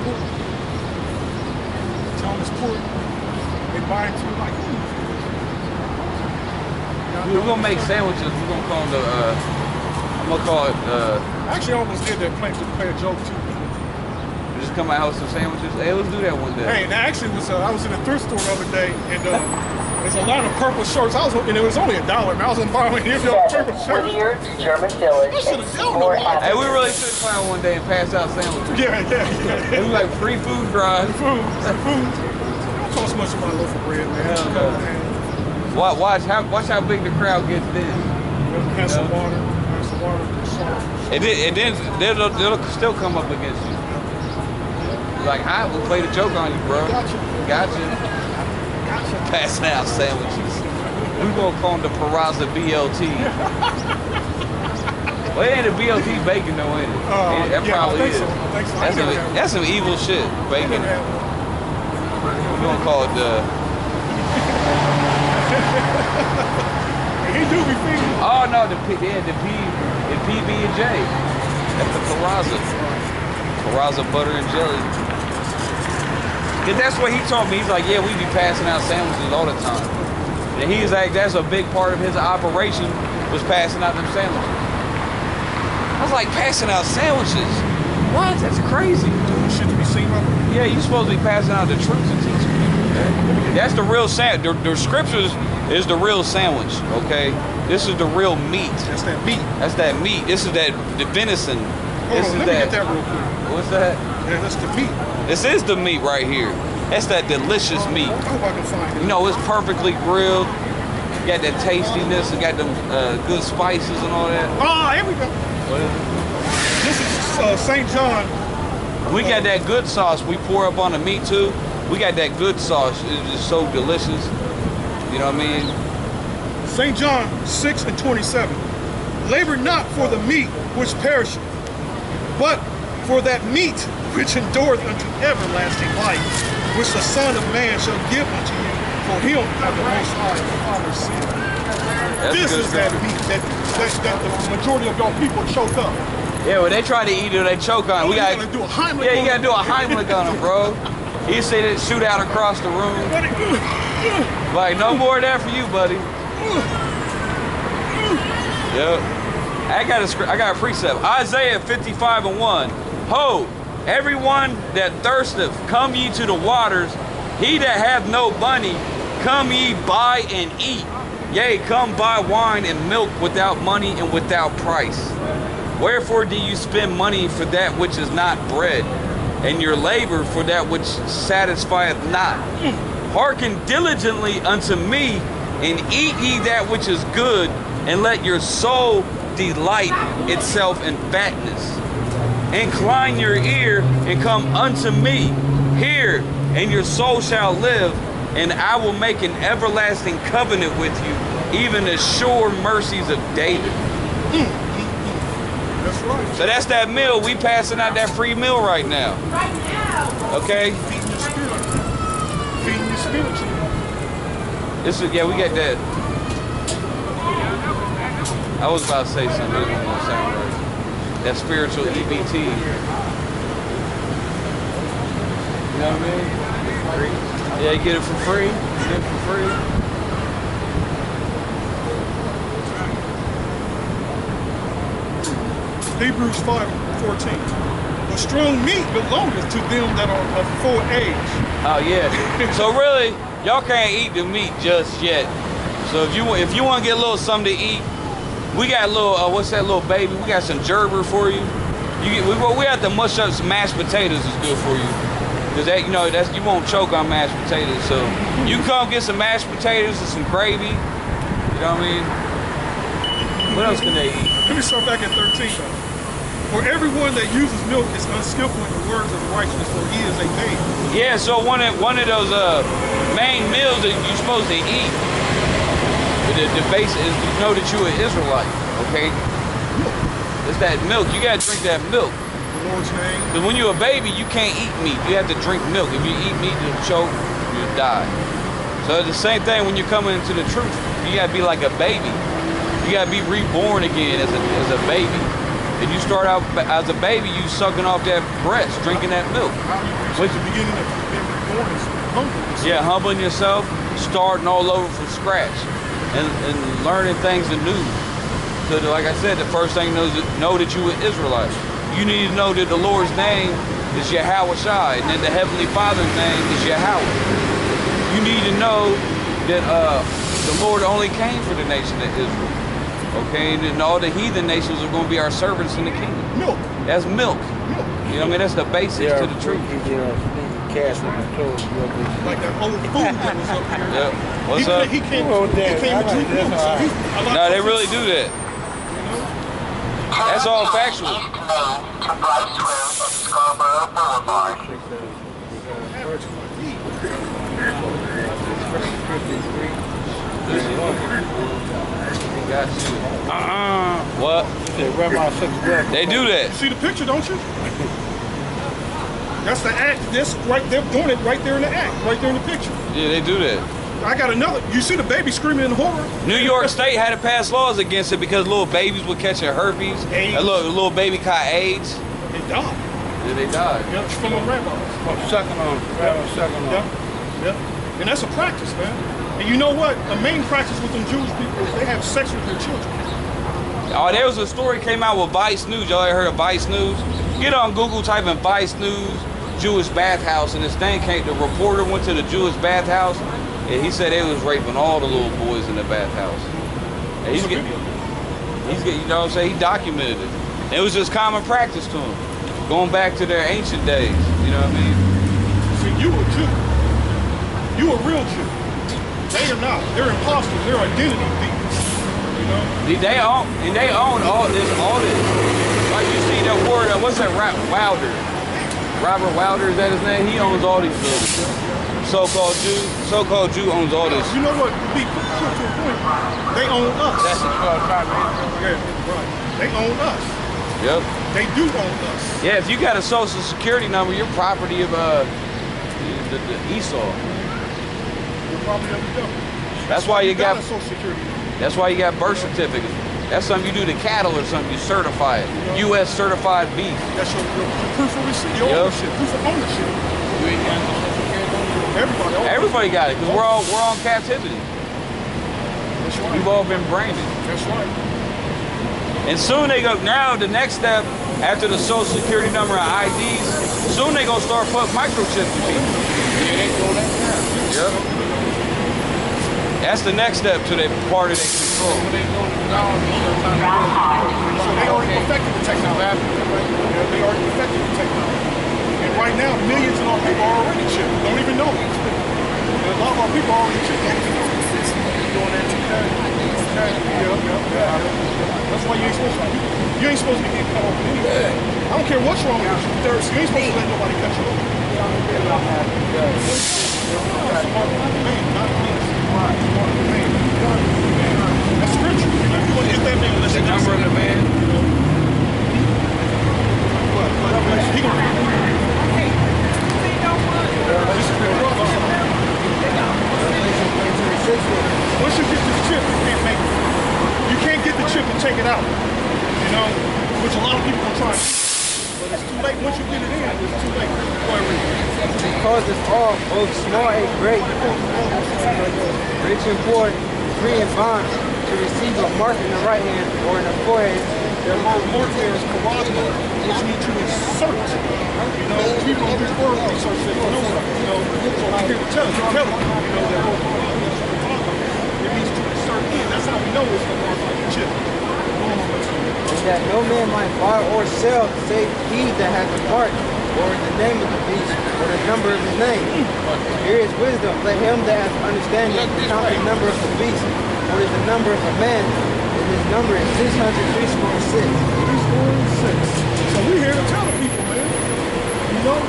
pork. Tell them it's pork. They buy it too like, ooh. We're gonna make sandwiches. We're gonna call them the. Uh, I'm gonna call it. Uh, Actually, I almost did that play to play a joke too. just come out with some sandwiches. Hey, let's do that one day. Hey, and I actually was uh, I was in a thrift store the other day, and uh, there's a lot of purple shirts. I was and it was only a dollar. Man, I was in buying here purple Seven, shirts. Whittier, German Village, I should've and known Seymour Hey, we really should plan one day and pass out sandwiches. Yeah, yeah, yeah. It was like free food drive. food, food. Don't much buy a loaf of bread, man. Hell Come. Watch, watch how watch how big the crowd gets then. Have some water. Have some water. Salt. And then, and then they'll, they'll still come up against you. Like, I will play the joke on you, bro. Gotcha. Gotcha. Gotcha. Passing out sandwiches. We gonna call them the Peraza BLT. well, it ain't a BLT bacon though, ain't it? Uh, Yeah, that yeah, probably is. so. So. That's, some, that's some evil shit, bacon. We gonna call it the. He do be feeding. Oh no, the P, yeah, the P, the PB and J. That's the Peraza. Peraza butter and jelly. Cause that's what he told me. He's like, yeah, we be passing out sandwiches all the time. And he's like, that's a big part of his operation was passing out them sandwiches. I was like, passing out sandwiches? What? That's crazy. Shit to be seen by. Yeah, you supposed to be passing out the truth and teaching people. That's the real sandwich. The, the scriptures is the real sandwich. Okay, this is the real meat. That's that meat. That's that meat. This is that the venison. Hold this on, is let me get that real quick. What's that? Yeah, that's the meat. This is the meat right here. That's that delicious meat. I hope I can find it. You know, it's perfectly grilled. Got that tastiness. It got them uh, good spices and all that. Ah, here we go. This is uh, St. John. We got that good sauce we pour up on the meat too. We got that good sauce. It's just so delicious. You know what I mean? St. John 6 and 27. Labor not for the meat which perisheth, but for that meat which endureth unto everlasting life, which the Son of Man shall give unto you, for him have the most high the Father. That's This is that meat that, that, that the majority of y'all people choke up. Yeah, when they try to eat it, they choke on it. We you got gotta do a Heimlich Yeah, you gotta do a Heimlich on them, bro. You said it shoot out across the room. Like, no more of that for you, buddy. Yep. I got a I got a precept. Isaiah 55 and 1. Ho, everyone that thirsteth, come ye to the waters. He that hath no money, come ye buy and eat. Yea, come buy wine and milk without money and without price. Wherefore do you spend money for that which is not bread, and your labor for that which satisfieth not? Hearken diligently unto me, and eat ye that which is good, and let your soul delight itself in fatness. Incline your ear and come unto me. Hear, and your soul shall live, and I will make an everlasting covenant with you, even the sure mercies of David. So that's that meal. We passing out that free meal right now. Right now. Okay? Feeding your spirit. Feeding your spiritually. This is yeah, we got that. I was about to say something, wasn't sound right. That spiritual EBT. You know what I mean? Yeah, you get it for free. You get it for free. Hebrews 5 14. But strong meat belongeth to them that are of full age. Oh yeah. so really, y'all can't eat the meat just yet. So if you want, if you want to get a little something to eat, we got a little. Uh, what's that little baby? We got some gerber for you. You get, we we have to mush up some mashed potatoes. is good for you. Cause that you know that's you won't choke on mashed potatoes. So you come get some mashed potatoes and some gravy. You know what I mean? What else can they eat? Let me start back at 13 though. For everyone that uses milk is unskillful in the words of righteousness, for he is a babe. Yeah, so one of one of those uh, main meals that you're supposed to eat, the, the base is to know that you're an Israelite. Okay, it's that milk. You gotta drink that milk. The Lord's name. Because when you're a baby, you can't eat meat. You have to drink milk. If you eat meat, you'll choke, you'll die. So it's the same thing when you're coming into the truth. You gotta be like a baby. You gotta be reborn again as a, as a baby. And you start out as a baby, you sucking off that breast, drinking that milk. Which the beginning of reborn is humble. Yeah, humbling yourself, starting all over from scratch, and, and learning things anew. So, like I said, the first thing knows know that you an Israelite. You need to know that the Lord's name is Yahwahshi, and then the Heavenly Father's name is Yahweh. You need to know that uh, the Lord only came for the nation of Israel. Okay, and then all the heathen nations are going to be our servants in the kingdom. Milk. That's milk. Milk. You know what I mean? That's the basics to the truth. Like that old fool that was up here. Yeah. What's he, up? He came, Oh, he damn, came I to drink like milk. this. So he's No, they really do that. That's all factual. East Main to Bryce Road and Scarborough Boulevard. Got you. Uh-uh. What? They do You that. see the picture, don't you? That's the act. This right, they're doing it right there in the act, right there in the picture. Yeah, they do that. I got another. You see the baby screaming in horror? New York State had to pass laws against it because little babies were catching herpes. AIDS. A little, little baby caught AIDS. They died. Yeah, they died. Yeah, it's from a rabbis. Sucking on, sucking Yeah, yeah. And that's a practice, man. And you know what? The main practice with them Jewish people is they have sex with their children. Oh, there was a story came out with Vice News. Y'all ever heard of Vice News? Get on Google, type in Vice News, Jewish bathhouse, and this thing came. The reporter went to the Jewish bathhouse, and he said they was raping all the little boys in the bathhouse. And he's getting, he's getting, you know what I'm saying? He documented it. It was just common practice to him, going back to their ancient days. You know what I mean? See, you a Jew. You a real Jew. They are not. They're imposters. They're identity thieves. You know? They, own and they own all this, all this. Like you see that word, uh, what's that? Ra- Wilder. Robert Wilder is that his name? He owns all these buildings. So-called Jew, so-called Jew owns all this. You know what? To be put to a point, they own us. That's yeah, right. They own us. Yep. They do own us. Yeah, if you got a social security number, you're property of uh, the, the Esau. You're probably undercover. That's why you got a social security. that's why you got birth certificates. That's something you do to cattle or something. You certify it. U.S. certified beef. That's your, your, your proof of receipt, your Yep. ownership, proof of ownership. You ain't got no social security number? Everybody. owns. Everybody got it because we're all we're on captivity. That's right. We've all been branded. That's right. And soon they go. Now the next step after the social security number and IDs, soon they gonna start putting microchips in people. Yeah, they doing that now. Yep. That's the next step to that part of their control. When they doing the dogs, they're So they already perfected the technology. Yeah, they already perfected the technology. And right now, millions of our people are already chipped. Don't even know it. And a lot of our people are already chipped. Don't even know it. doing that today. Yeah, yeah, yeah. That's why you ain't supposed to. You ain't supposed to be getting cut open anyway. I don't care what's wrong with you. There's, you ain't supposed to let nobody cut you off. Smart man, not me. Smart The number of the man. What? What? He gonna. This is the prophecy. Once you get this chip, you can't make it. You can't get the chip and take it out. You know, which a lot of people are trying. to do. But it's too late. Once you get it in, it's too late. Go ahead, read. Because it's all, both small and great, rich and poor, free and bond, to receive a mark in the right hand or in the forehead, Their whole mark there is charagma, which means to insert. You know, people don't do word research, they don't know that. You know, so I'm here to tell you, tell you, you know, that whole charagma is what we're talking about. It means to insert in. That's how we know it's the mark of the chip. and that no man might buy or sell save he that hath the mark, or the name of the beast, or the number of his name. Here is wisdom. Let him that hath understanding count the number of the beast, what is the number of a man, and his number is six hundred three score and six. Three, four, and six. So we're here to tell the people, man. You know?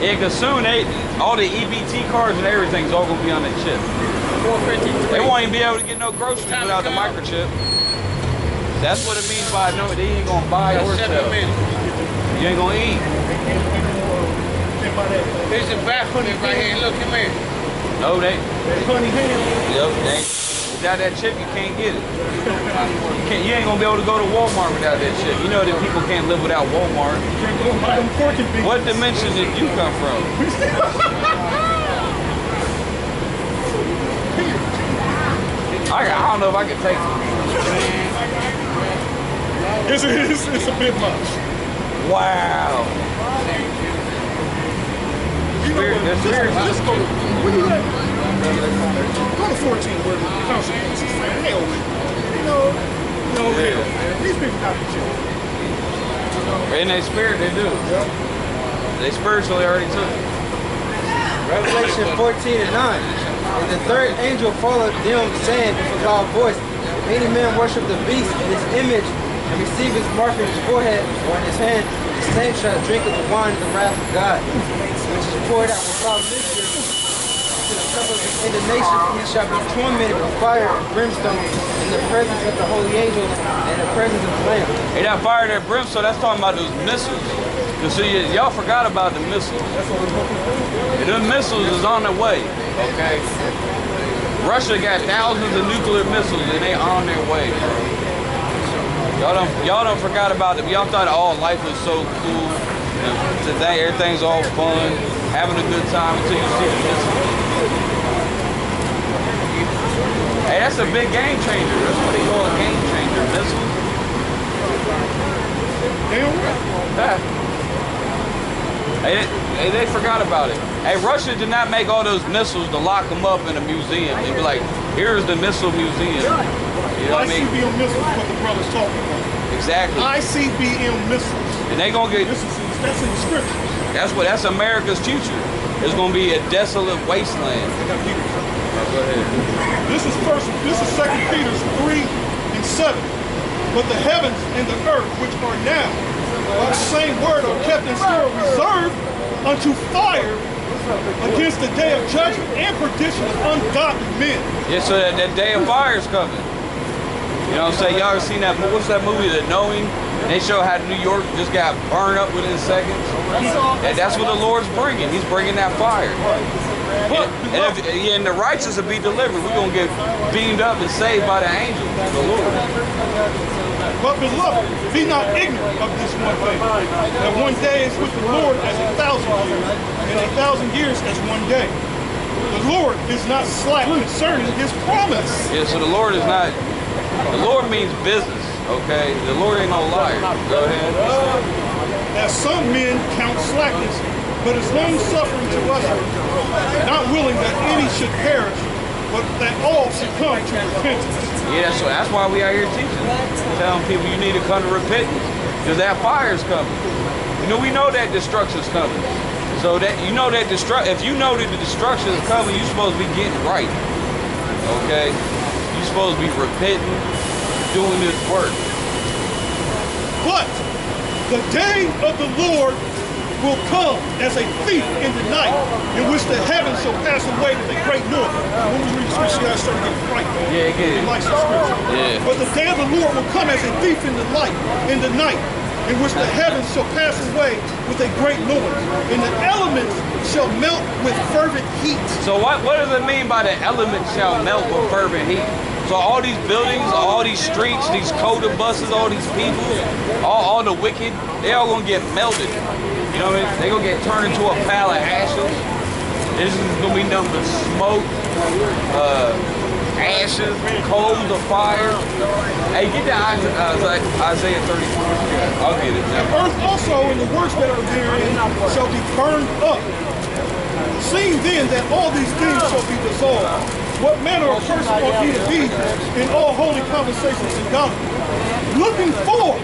Yeah, cause soon they all the EBT cards and everything's all gonna be on that chip. 453. They won't even be able to get no groceries without the microchip. That's what it means by no, they ain't gonna buy or Seven sell. You ain't gonna eat. And by that, There's a bathroom right here. Look, come here. No, they. that honey ham, Yep, they. Without that chip, you can't get it. You, can't, you ain't gonna be able to go to Walmart without that chip. You know that people can't live without Walmart. can't go buy them pork and beans. What dimension did you come from? I, I don't know if I can take it. It's, it's, it's a bit much. Wow. You know that's Just, spirit. just go to, where you at? Go to 14 where the council is hell with it. You know, you know, hell, man. These people got the chip. In their spirit, they do. They spiritually already took it. Revelation 14 and 9. And the third angel followed them, saying with a loud voice, If any man worship the beast and his image, and receive his mark in his forehead or in his hand, the same shall drink of the wine of the wrath of God, which is poured out without mixture to the cup of his indignation. He shall be tormented with fire and brimstone in the presence of the holy angels and in the presence of the Lamb. Hey, that fire, that brimstone, that's talking about those missiles. You see, y- y'all forgot about the missiles. And them missiles is on their way, okay? Russia got thousands of nuclear missiles and they on their way. Y'all don't, y'all don't forgot about them. Y'all thought all life was so cool. And today everything's all fun, having a good time until you see the missiles. Hey, that's a big game changer. That's what they call a game changer. Missile. Damn right. Hey, they, they forgot about it. Hey, Russia did not make all those missiles to lock them up in a museum. They'd be like, here's the missile museum. You know what I mean? ICBM missiles is what the brother's talking about. Exactly. ICBM missiles. And they gonna get, This is that's in the scriptures. that's what, that's America's future. It's gonna be a desolate wasteland. I got Peter. Go ahead. This is first. This is Second Peter's three and seven. But the heavens and the earth, which are now, by the same word, are kept in store, reserved unto fire against the day of judgment and perdition of ungodly men. Yeah, so that, that day of fire is coming. You know what I'm saying? Y'all ever seen that, what's that movie, The Knowing? And They show how New York just got burned up within seconds. And that's what the Lord's bringing. He's bringing that fire. But, And, if, and the righteous will be delivered. We're going to get beamed up and saved by the angels, the Lord. but beloved, be not ignorant of this one thing. That one day is with the Lord as a thousand years, and a thousand years as one day. The Lord is not slack concerning his promise. Yeah, so the Lord is not, the Lord means business, okay? The Lord ain't no liar. Go ahead. as some men count slackness, but is long suffering to us, not willing that any should perish, but that all should come to repentance. Yeah, so that's why we out here teaching, telling people you need to come to repentance, because that fire's coming. You know, we know that destruction's coming. So that you know that destruct. If you know that the destruction is coming, you're supposed to be getting right. Okay, supposed to be repenting, doing this work. But the day of the Lord will come as a thief in the night, in which the heavens shall pass away with a great noise. When we read scripture, I started getting frightened. Yeah, it get- He likes the scripture. Yeah. But the day of the Lord will come as a thief in the light, in the night, in which the heavens shall pass away with a great noise, and the elements shall melt with fervent heat. So what what does it mean by the elements shall melt with fervent heat? So all these buildings, all these streets, these COTA buses, all these people, all, all the wicked, they all gonna get melted. You know what I mean? They gonna get turned into a pile of ashes. This is gonna be nothing but smoke, uh, ashes, coals of fire. Hey, get that Isaiah, uh, Isaiah 34. I'll get it. now. Earth also and the works that are therein shall be burned up. Seeing then that all these things shall be dissolved, what manner of person ought ye to be in all holy conversations and godliness? Looking forward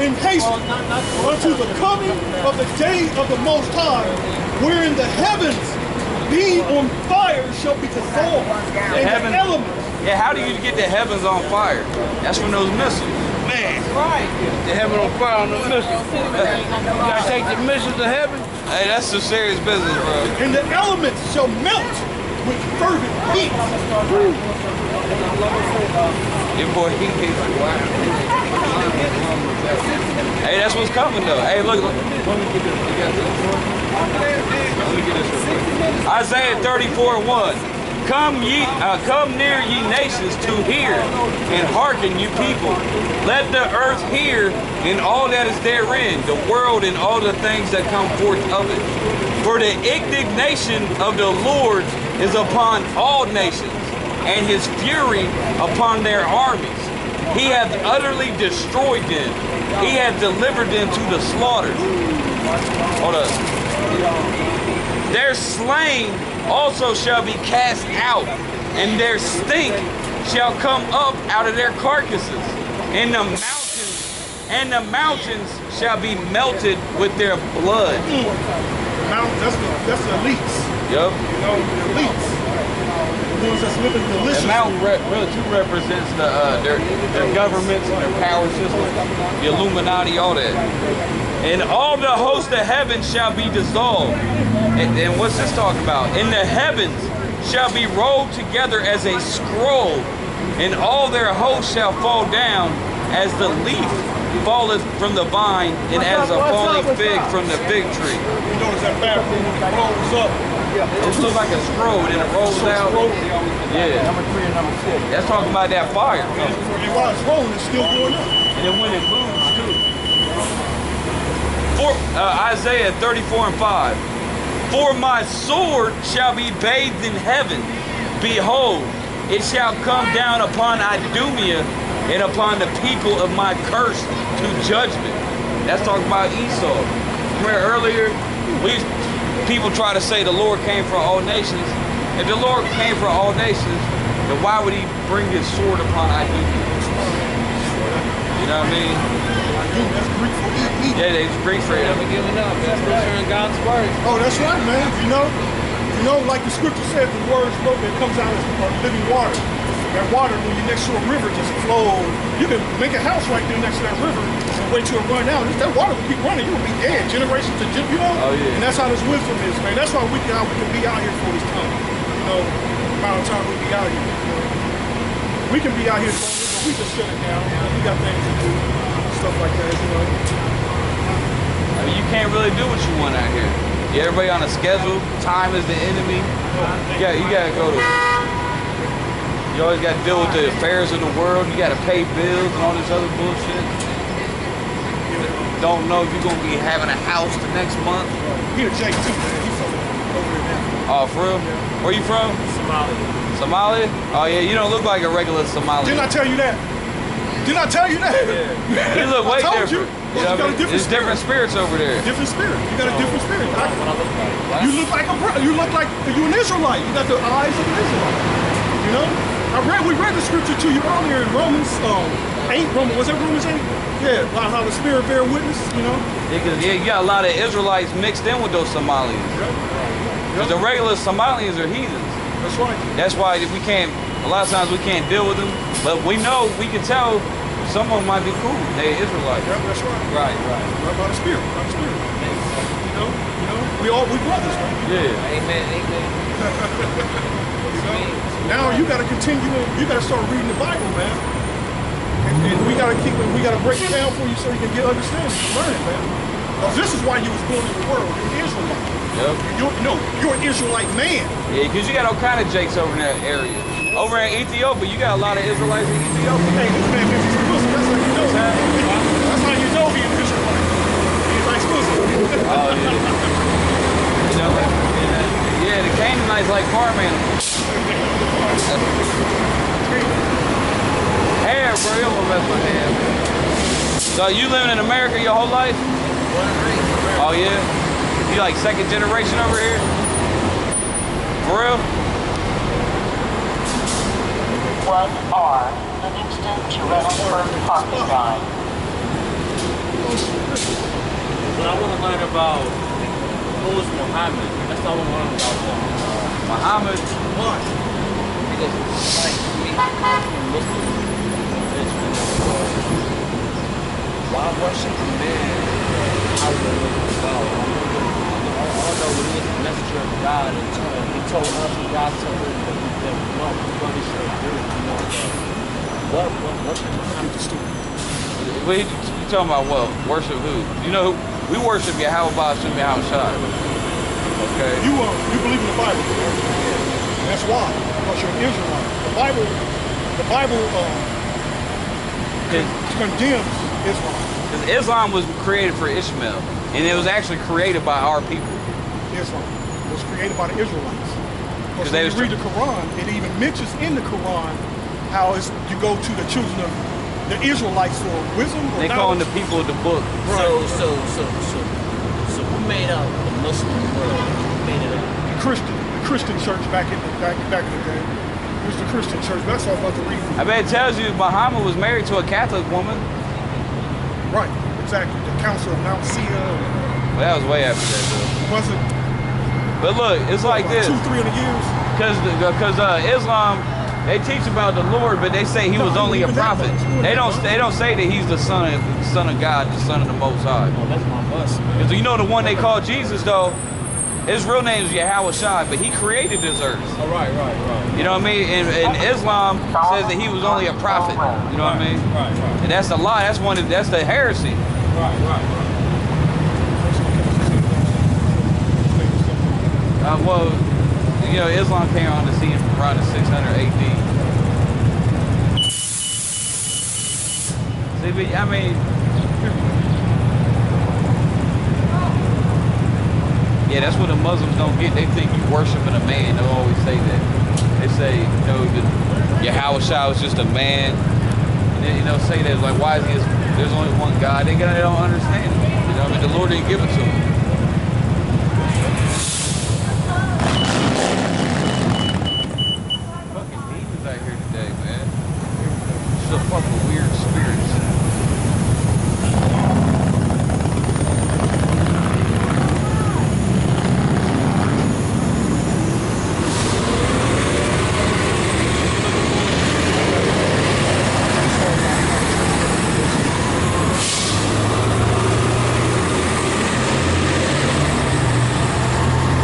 in haste unto the coming of the day of the Most High, wherein the heavens being on fire shall be dissolved, and heavens- the elements Yeah, how do you get the heavens on fire? That's from those missiles. man. right. The heaven on fire on the missiles. You gotta take the missiles to heaven. Hey, that's some serious business, bro. and the elements shall melt with fervent heat. Your boy, he Hey, that's what's coming though. Hey, look, look. Let me get this. You got this? Let me get this. Isaiah 34 1. Come ye, uh, come near ye nations to hear, and hearken you people. Let the earth hear, and all that is therein, the world and all the things that come forth of it. For the indignation of the Lord is upon all nations, and his fury upon their armies. He hath utterly destroyed them. He hath delivered them to the slaughter. Hold up. Their slain also shall be cast out, and their stink shall come up out of their carcasses. And the mountains, and the mountains shall be melted with their blood. Mount, that's the that's the elites. Yup. You know, the elites. The ones that's living delicious. The mountain re- really too represents the uh, their their governments and their power systems, the Illuminati, all that. And all the host of heaven shall be dissolved. And, and what's this talking about? In the heavens shall be rolled together as a scroll, and all their hosts shall fall down as the leaf falleth from the vine, and as a falling fig from the fig tree. You notice that bathroom when it rolls up. It looks like a scroll, and then it rolls out. Yeah. That's talking about that fire. And while it's rolling, it's still going up. And then when it moves too. For, uh, Isaiah 34 and 5. For my sword shall be bathed in heaven. Behold, it shall come down upon Idumea and upon the people of my curse to judgment. That's talking about Esau. Remember earlier, we people try to say the Lord came for all nations. If the Lord came for all nations, then why would he bring his sword upon Idumea? You know what I mean? Dude, that's Greek for eat meat. Yeah, they Greek for it. giving up. That's sharing God's word. Oh, that's right, man. You know, you know, like the scripture says, the word spoken comes out as living water. That water, when you're next to a river, just flows. You can make a house right there next to that river and wait till it run out. If that water will keep running, you will be dead. generation to generation. you know. Oh, yeah. And that's how this wisdom is, man. That's why we can, we can be out here for this time. You know, the amount of time we be out here. You know. We can be out here for this, but we just shut it down. Man. We got things to do, stuff stuff like that. You know, I mean, you can't really do what you want out here. Yeah, everybody on a schedule. Time is the enemy. You got, you got to go to. You always got to deal with the affairs of the world. You got to pay bills and all this other bullshit. Don't know if you're gonna be having a house the next month. he a J too, man. He's from over there now. Oh, for real? Where you from? Somalia. Somalia? Oh yeah, you don't look like a regular Somali. Didn't I tell you that? Didn't I tell you that? Yeah. You look I way told different. you. You Well, know what I you got a different There's different spirits over there. Different spirit. You got a different spirit. I- What I look like. you look like a you look like you an Israelite. You got the eyes of an Israelite. You know? I read we read the scripture to you earlier in Romans um eight Roman was that Romans eight? Yeah, about how the spirit bear witness, you know? Yeah, 'cause, yeah, you got a lot of Israelites mixed in with those Somalis. Because the regular Somalians are heathens. That's right. That's why if we can't. A lot of times we can't deal with them. But we know we can tell some of them might be cool. They Israelites. Yeah, that's right. Right, right. Right by the spirit, by the spirit. You know, you know, we all we brothers, right? Yeah. Amen. Amen. You know? Now you gotta continue you gotta start reading the Bible, man. And, and we gotta keep it, we gotta break it down for you so you can get understanding, learn it, man. Because this is why you was born in the world. You're an Israelite. Yep. You're, no, you're an Israelite man. Yeah, because you got all kind of jakes over in that area. Over in Ethiopia, you got a lot of Israelites in Ethiopia. Hey, this man makes his pussy. That's how you know. That's how you know he's an Israelite. He's like pussy. Oh yeah. You know, yeah, the Canaanites like farm animals. Hair, bro, you messed my hair. So you living in America your whole life? Oh yeah? You like second generation over here? For real? 1R, Livingston to Reynoldsburg Parking Drive. But I want to learn about who is Muhammad. That's all I want to learn about. Him. Muhammad. Why? Because like me, I'm Muslim. Israel. Why worship a man? I was a God. Although he was a messenger of God and he told us and God told him that we that we know what he should do. You know, uh, what what what What you, you talking about what? Worship who? You know, we worship Yahweh Yahwahshi. Okay. You uh, you believe in the Bible. And that's why. Because you're an Israelite. The Bible, the Bible uh, condemns Islam. Because Islam was created for Ishmael, and it was actually created by our people. Islam was created by the Israelites. Because they when you read the Quran, it even mentions in the Quran how it's, you go to the children of the Israelites for wisdom or They calling the people of the book. So so so so so who made up the Muslim world? Who made it up? the Christian, the Christian church back in the back, back in the day. It was the Christian church. That's all about the reason. I bet it tells you Muhammad was married to a Catholic woman. Right, exactly. The Council of Nicaea Well, that was way after that, though. wasn't But look, it's like about this. two, three hundred years. Because because uh, Islam, they teach about the Lord, but they say he was only a prophet. They don't they don't say that he's the son of the son of God, the son of the Most High. Oh, that's my bus. Because you know the one they call Jesus though, his real name is Yahwahshi, but he created this earth. Oh, right, right, right. You know what I mean? And, and Islam says that he was only a prophet. You know what I mean? Right, right, And that's a lie. That's one. Of, that's the heresy. right, right. Uh, well, you know, Islam came on the scene around the 600 AD. I mean, yeah, that's what the Muslims don't get. They think you worshiping a man. They'll always say that. They say, you know, that Yahwahshi was just a man. And then, you know, say that, like, why is he, there's only one God. They, they don't understand it. You know, I mean, the Lord didn't give it to them. fucking demons out here today, man. Just a fucking weird spirits.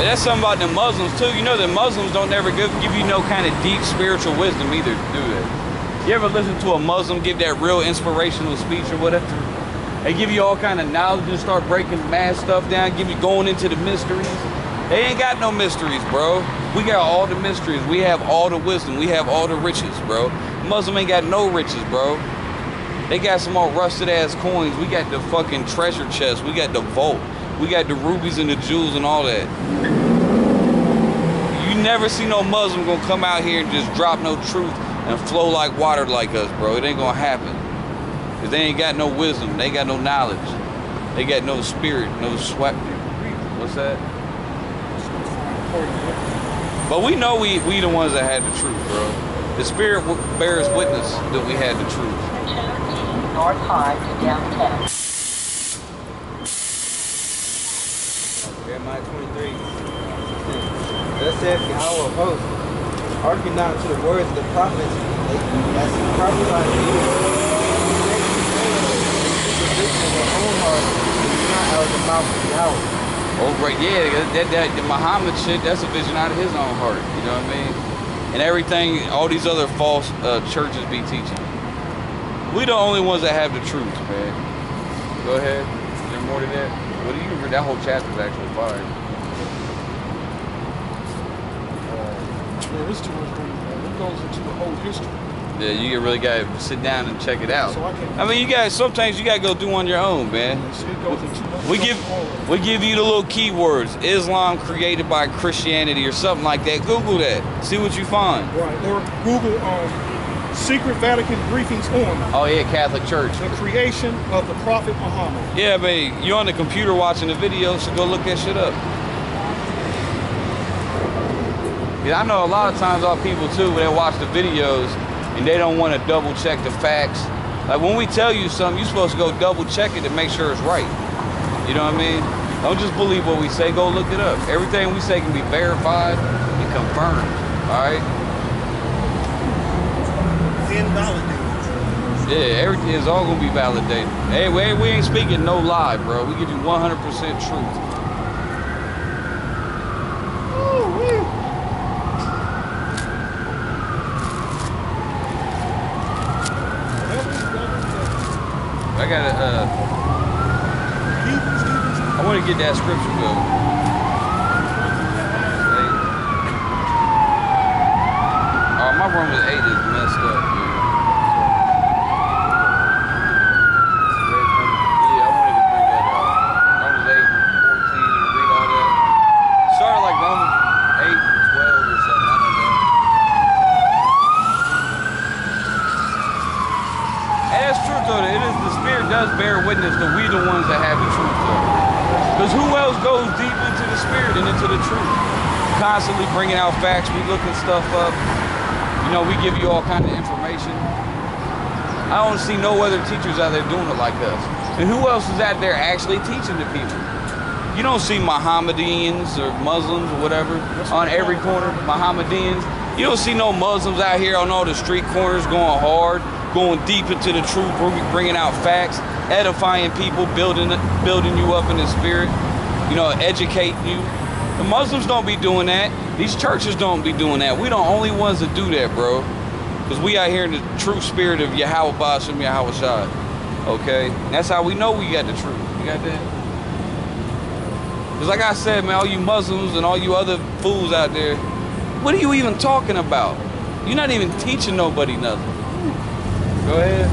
But that's something about the Muslims too. You know that Muslims don't ever give, give you no kind of deep spiritual wisdom either, do they? You ever listen to a Muslim give that real inspirational speech or whatever? They give you all kind of knowledge and start breaking mad stuff down, give you going into the mysteries. They ain't got no mysteries, bro. We got all the mysteries. We have all the wisdom. We have all the riches, bro. Muslim ain't got no riches, bro. They got some old rusted ass coins. We got the fucking treasure chest. We got the vault. We got the rubies and the jewels and all that. Never see no Muslim gonna come out here and just drop no truth and flow like water like us, bro. It ain't gonna happen. Cause they ain't got no wisdom. They got no knowledge. They got no spirit, no sweat. What's that? But we know we we the ones that had the truth, bro. The spirit bears witness that we had the truth. North 5 to downtown. Thus saith Yahweh of hosts, hearken not to the words of the prophets, as he prophesied to you. Oh, right, yeah, that, that the Muhammad shit, that's a vision out of his own heart. You know what I mean? And everything, all these other false uh, churches be teaching. We the only ones that have the truth, man. Go ahead. Is there more to that? What do you? That whole chapter is actually fire. Yeah, it's too much. It goes into the whole history. Yeah, you really gotta sit down and check it out. So I I mean, you guys sometimes you gotta go do on your own, man. It's- It goes into much We give more. we give you the little keywords. Islam created by Christianity or something like that. Google that. See what you find. Right. Or Google um, secret Vatican briefings on Oh yeah, Catholic Church. the creation of the Prophet Muhammad. Yeah, but you're on the computer watching the video, so go look that shit up. Yeah, I know a lot of times our people too, when they watch the videos and they don't want to double check the facts. Like when we tell you something, you're supposed to go double check it to make sure it's right. You know what I mean? Don't just believe what we say, go look it up. Everything we say can be verified and confirmed. Alright? Invalidated. Yeah, everything is all gonna be validated. Hey, we, we ain't speaking no lie, bro. We give you 100% truth. I gotta, uh, I wanna get that scripture though. Eight. Oh, my Romans 8 is messed up, dude. Yeah, I wanted to bring that up. Romans 8 and 14 and read all that. Started like Romans 8 and 12 or something, I don't know. And that's true though. It is the spirit does bear witness that we the ones that have the truth though. Because who else goes deep into the spirit and into the truth? Constantly bringing out facts. We looking stuff up. You know, we give you all kind of information. I don't see no other teachers out there doing it like us. And who else is out there actually teaching the people? You don't see Mohammedans or Muslims or whatever on every corner. Mohammedans. You don't see no Muslims out here on all the street corners going hard, going deep into the truth, bringing out facts, edifying people, building building you up in the spirit. You know, educating you. The Muslims don't be doing that. These churches don't be doing that. We the only ones that do that, bro. Because we out here in the true spirit of Yahweh Basham Yahwahshi. Okay? That's how we know we got the truth. You got that? Because like I said, man, all you Muslims and all you other fools out there, what are you even talking about? You're not even teaching nobody nothing. Go ahead.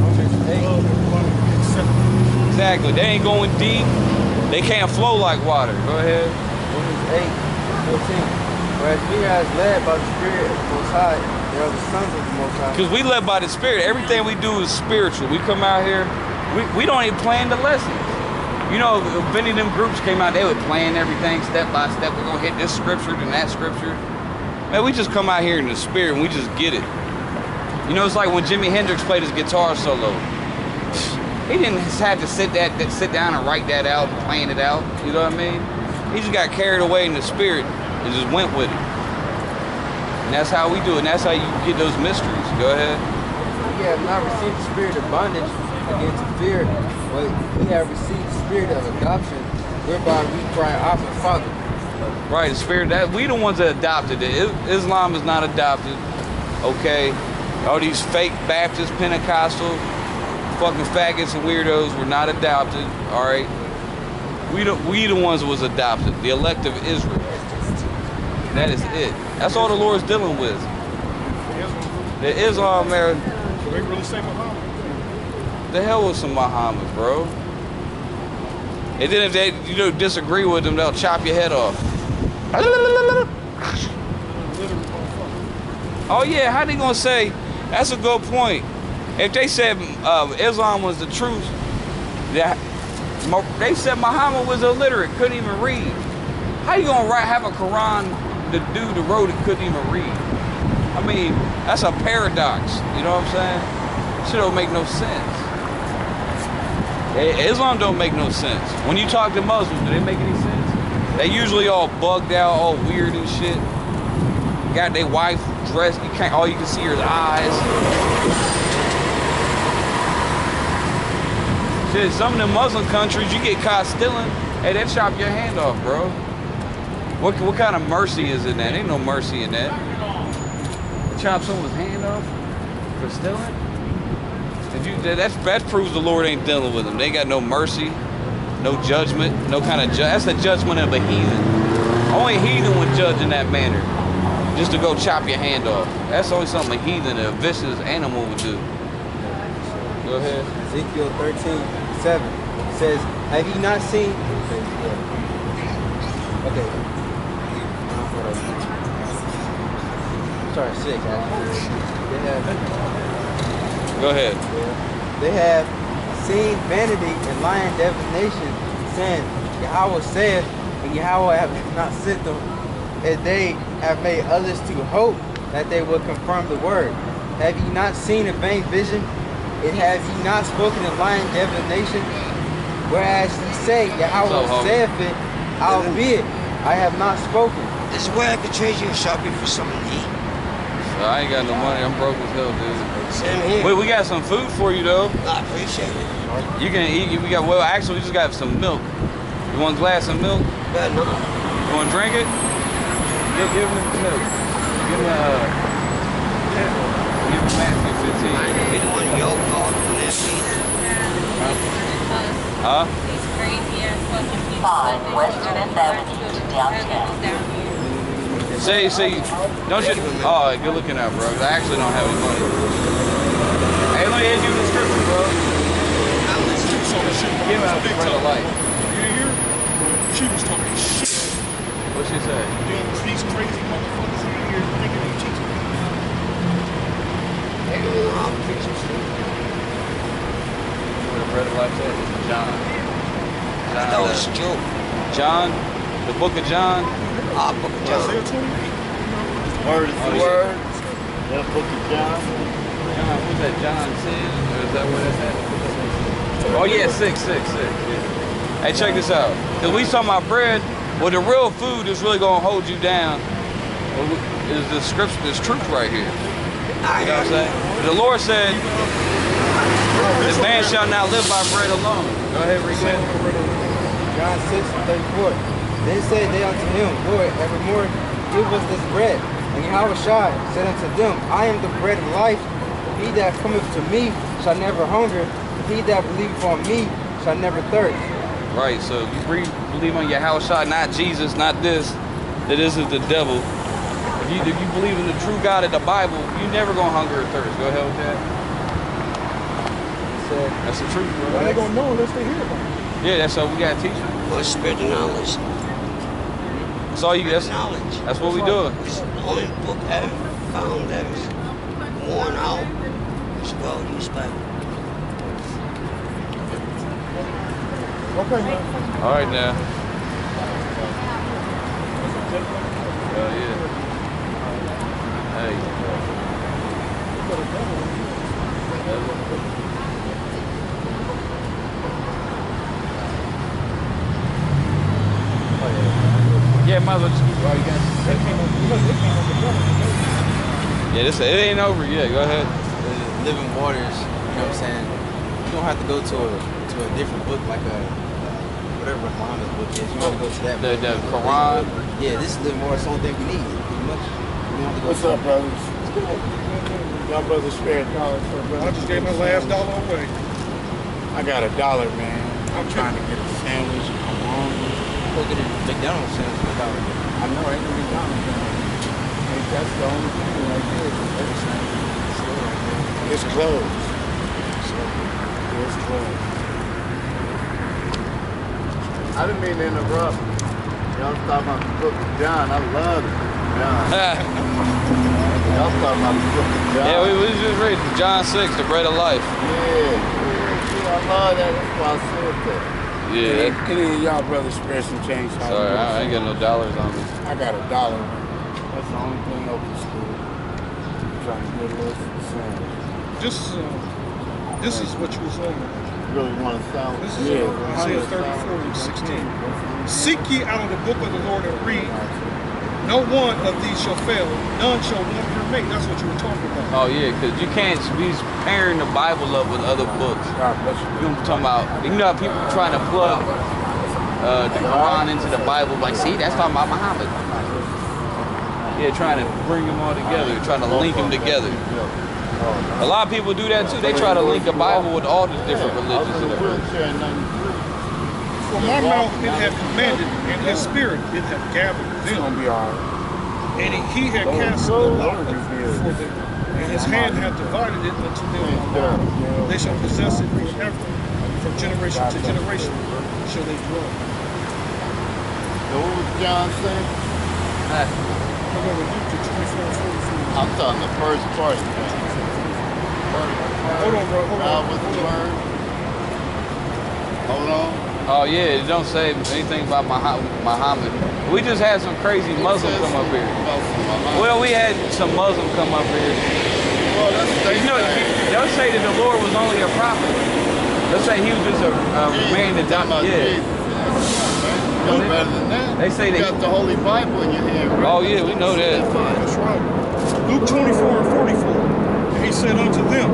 Romans 8. Love everybody except Exactly. They ain't going deep. They can't flow like water. Go ahead. Romans 8, 14. Whereas we are led by the Spirit of the Most High, they are the sons of the Most High. Because we led by the Spirit. Everything we do is spiritual. We come out here, we, we don't even plan the lessons. You know, if any of them groups came out, they would plan everything step by step. We're going to hit this scripture, then that scripture. Man, we just come out here in the Spirit and we just get it. You know, it's like when Jimi Hendrix played his guitar solo. He didn't have to sit that, that sit down and write that out and plan it out. You know what I mean? He just got carried away in the spirit and just went with it. And that's how we do it. And that's how you get those mysteries. Go ahead. We have not received the spirit of bondage against fear, but we have received the spirit of adoption, whereby we cry, Abba, Father. Right, the spirit that we the ones that adopted it. Islam is not adopted. Okay. All these fake Baptist, Pentecostal, fucking faggots and weirdos were not adopted. All right. We the we the ones was adopted. The elect of Israel. That is it. That's all the Lord's dealing with. The Islam, man. So they really say. The hell with some Muhammad, bro. And then if they you know disagree with them, they'll chop your head off. Oh yeah, how they gonna say? That's a good point. If they said uh, Islam was the truth, that they said Muhammad was illiterate, couldn't even read. How you gonna write have a Quran? The dude that wrote it couldn't even read. I mean, that's a paradox. You know what I'm saying? Shit don't make no sense. Islam don't make no sense. When you talk to Muslims, do they make any sense? They usually all bugged out, all weird and shit. Got their wife dressed. You can't. All you can see are his eyes. Shit, some of the Muslim countries, you get caught stealing, hey, they chop your hand off, bro. What what kind of mercy is in that? Ain't no mercy in that. Chop someone's hand off for stealing. Did you? that- that proves the Lord ain't dealing with them. They got no mercy, no judgment, no kind of. Ju- that's the judgment of a heathen. Only heathen would judge in that manner, just to go chop your hand off. That's only something a heathen, a vicious animal would do. Go ahead. Ezekiel 13, 7 says, Have you not seen? Okay. Sorry, 6 actually. They have, Go ahead. they have seen vanity and lying divination, saying, Yahweh saith, and Yahweh have not sent them, and they have made others to hope that they will confirm the word. Have you not seen a vain vision? And have you not spoken in lying divination? Whereas ye say, So, Yahweh homie. saith it, albeit I have not spoken. This is where I could trade you a shopping for something to eat. I ain't got no money. I'm broke as hell, dude. Same here. Wait, we got some food for you though. I appreciate it. You can eat. We got. Well, actually, we just got some milk. You want a glass of milk? But no, You want to drink it? Give, give him the milk. Give him uh. Give him Matthew 15. I ain't been on your call on that. Huh? These crazy ass fucking people. Five Western just Avenue to downtown. down here. Say, say, don't you? Oh, good looking out, bro. 'cause I actually don't have any money. Hey, let me hand you the description, bro. I listen. So the shit Give out big the time. light. You hear? She was talking shit. What she say? Doing these crazy motherfuckers in here thinking they teaching. They don't know how to fix this shit. Where the bread of life says? John. John. thought it uh, was a. John. The book of John. Ah, Book of John. Word is Oh, the yeah. word. That book of John. John, what's that? John 10? Or is that what that's at? Oh, yeah, 6, 6, 6. Yeah. Hey, check this out. Because we talking about bread. Well, the real food that's really going to hold you down is the scripture, this truth right here. You know what I'm saying? The Lord said, the man shall not live by bread alone. Go ahead, read that. John 6 and 34. Then said they unto him, Lord, evermore give us this bread. And Yahwahshi said unto them, I am the bread of life. He that cometh to me shall never hunger. He that believeth on me shall never thirst. Right, so you believe on Yahwahshi, not Jesus, not this, that this is the devil. If you, if you believe in the true God of the Bible, you never gonna hunger or thirst. Go ahead with that. He said, That's the truth, How bro. they gonna know unless they hear about it? Yeah, that's all we gotta teach them. for spirit of knowledge. That's all you. That's knowledge. that's what we doing. It's the only book I've found that is worn out. It's well used by Okay, man. All right now. Hell yeah. Hey. Yeah, might as well just keep all you. Yeah, this it ain't over yet. Go ahead. the living waters, you know what I'm saying? You don't have to go to a to a different book like a uh, whatever Muhammad's book is. You want to go to that The book. the Quran. Yeah, this is living waters, the only thing we need, pretty much. What's up, brothers? Y'all brothers spared dollars for I just gave my last dollar away. I got a dollar, man. I'm trying to get a sandwich. I'm hungry. Go get a McDonald's sandwich for a dollar. I know ain't no McDonald's down here. Hey, That's the only thing right there. Everything. It's closed. So, it's closed. I didn't mean to interrupt. Y'all was talking about the book of John. I love it. John. Y'all was talking about the book of John. yeah, we was just reading John 6, the bread of life. Yeah, yeah, yeah, I love that. That's why I said that. Yeah. Any, any of y'all brothers spare some change? how Sorry, I ain't got no dollars on me. I got a dollar. That's the only thing open school. I'm trying to get a little sandwich. This is, uh, this is what you was on. Really want to sound? This is uh, Isaiah 34 and 16. Seek ye out of the book of the Lord and read. No one of these shall fail. None shall want your mate. That's what you were talking about. Oh yeah, because you can't be pairing the Bible up with other books. God bless you. You know what I'm talking about? You know how people trying to plug uh, the Quran into the Bible, like, see, that's talking about Muhammad. Yeah, trying to bring them all together, trying to link them together. A lot of people do that too. They try to link the Bible with all the different religions in the world. For my mouth it hath commanded, and his spirit it hath gathered It's them. gonna be alright. And he had cast the lot for them, and his hand had divided it unto them. They shall possess it forever. From generation to generation shall they dwell. So what was John saying? However, Luke to 24 and 44. I'm talking the first part. man. Hold on, bro. Hold on. was the Hold on. Hold on. Oh yeah, it don't say anything about Muhammad. We just had some crazy Muslim come up here. Well, we had some Muslim come up here. Well, that's You know, they'll say that the Lord was only a prophet. They'll say he was just a, a man that died. Yeah. No better than that. They say you they- got the Holy Bible in your hand. Right? Oh yeah, we know that. That's right. Luke 24 and 44. He said unto them,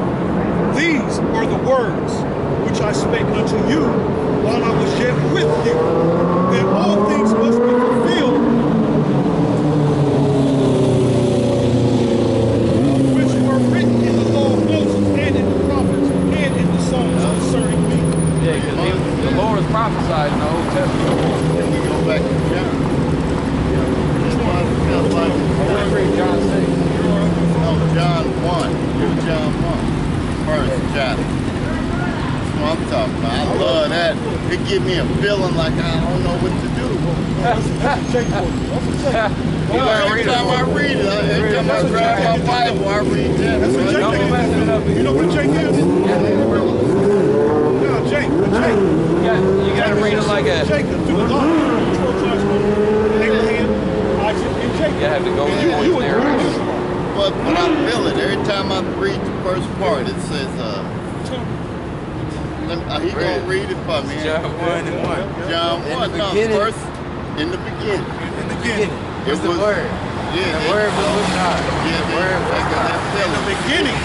These are the words which I spake unto you while I was yet with you, that all things must be fulfilled which were written in the law of Moses and in the prophets and in the Psalms concerning me. Yeah, because the Lord was prophesied in the Old Testament. Can we go back to John? Which one? Feels like Let's read John 6. No, John 1. You're John 1. First John. That's what I'm talking about. I love that. It give me a feeling like I don't know what to do. You Well, better every read it time for I me. read it, I- every time I That's what grab Jake my. Bible, I read that. That's what Right? Jake Don't did. be messing it. You know what Jake is? No, Jake. Jake. You got, you got to read it like a. Jacob through the line. Twelve tribes of Abraham, Isaac, and Jacob. You have to go in through you, his you a But, but I feel it. Every time I read the first part, it says, let me- uh, he Read gonna read it for me. John 1 and 1. John In 1, the no, beginning. first, in the beginning. In the beginning. What's It the word? Yeah, The word was with God. Yeah, The they, word was God. that In the beginning.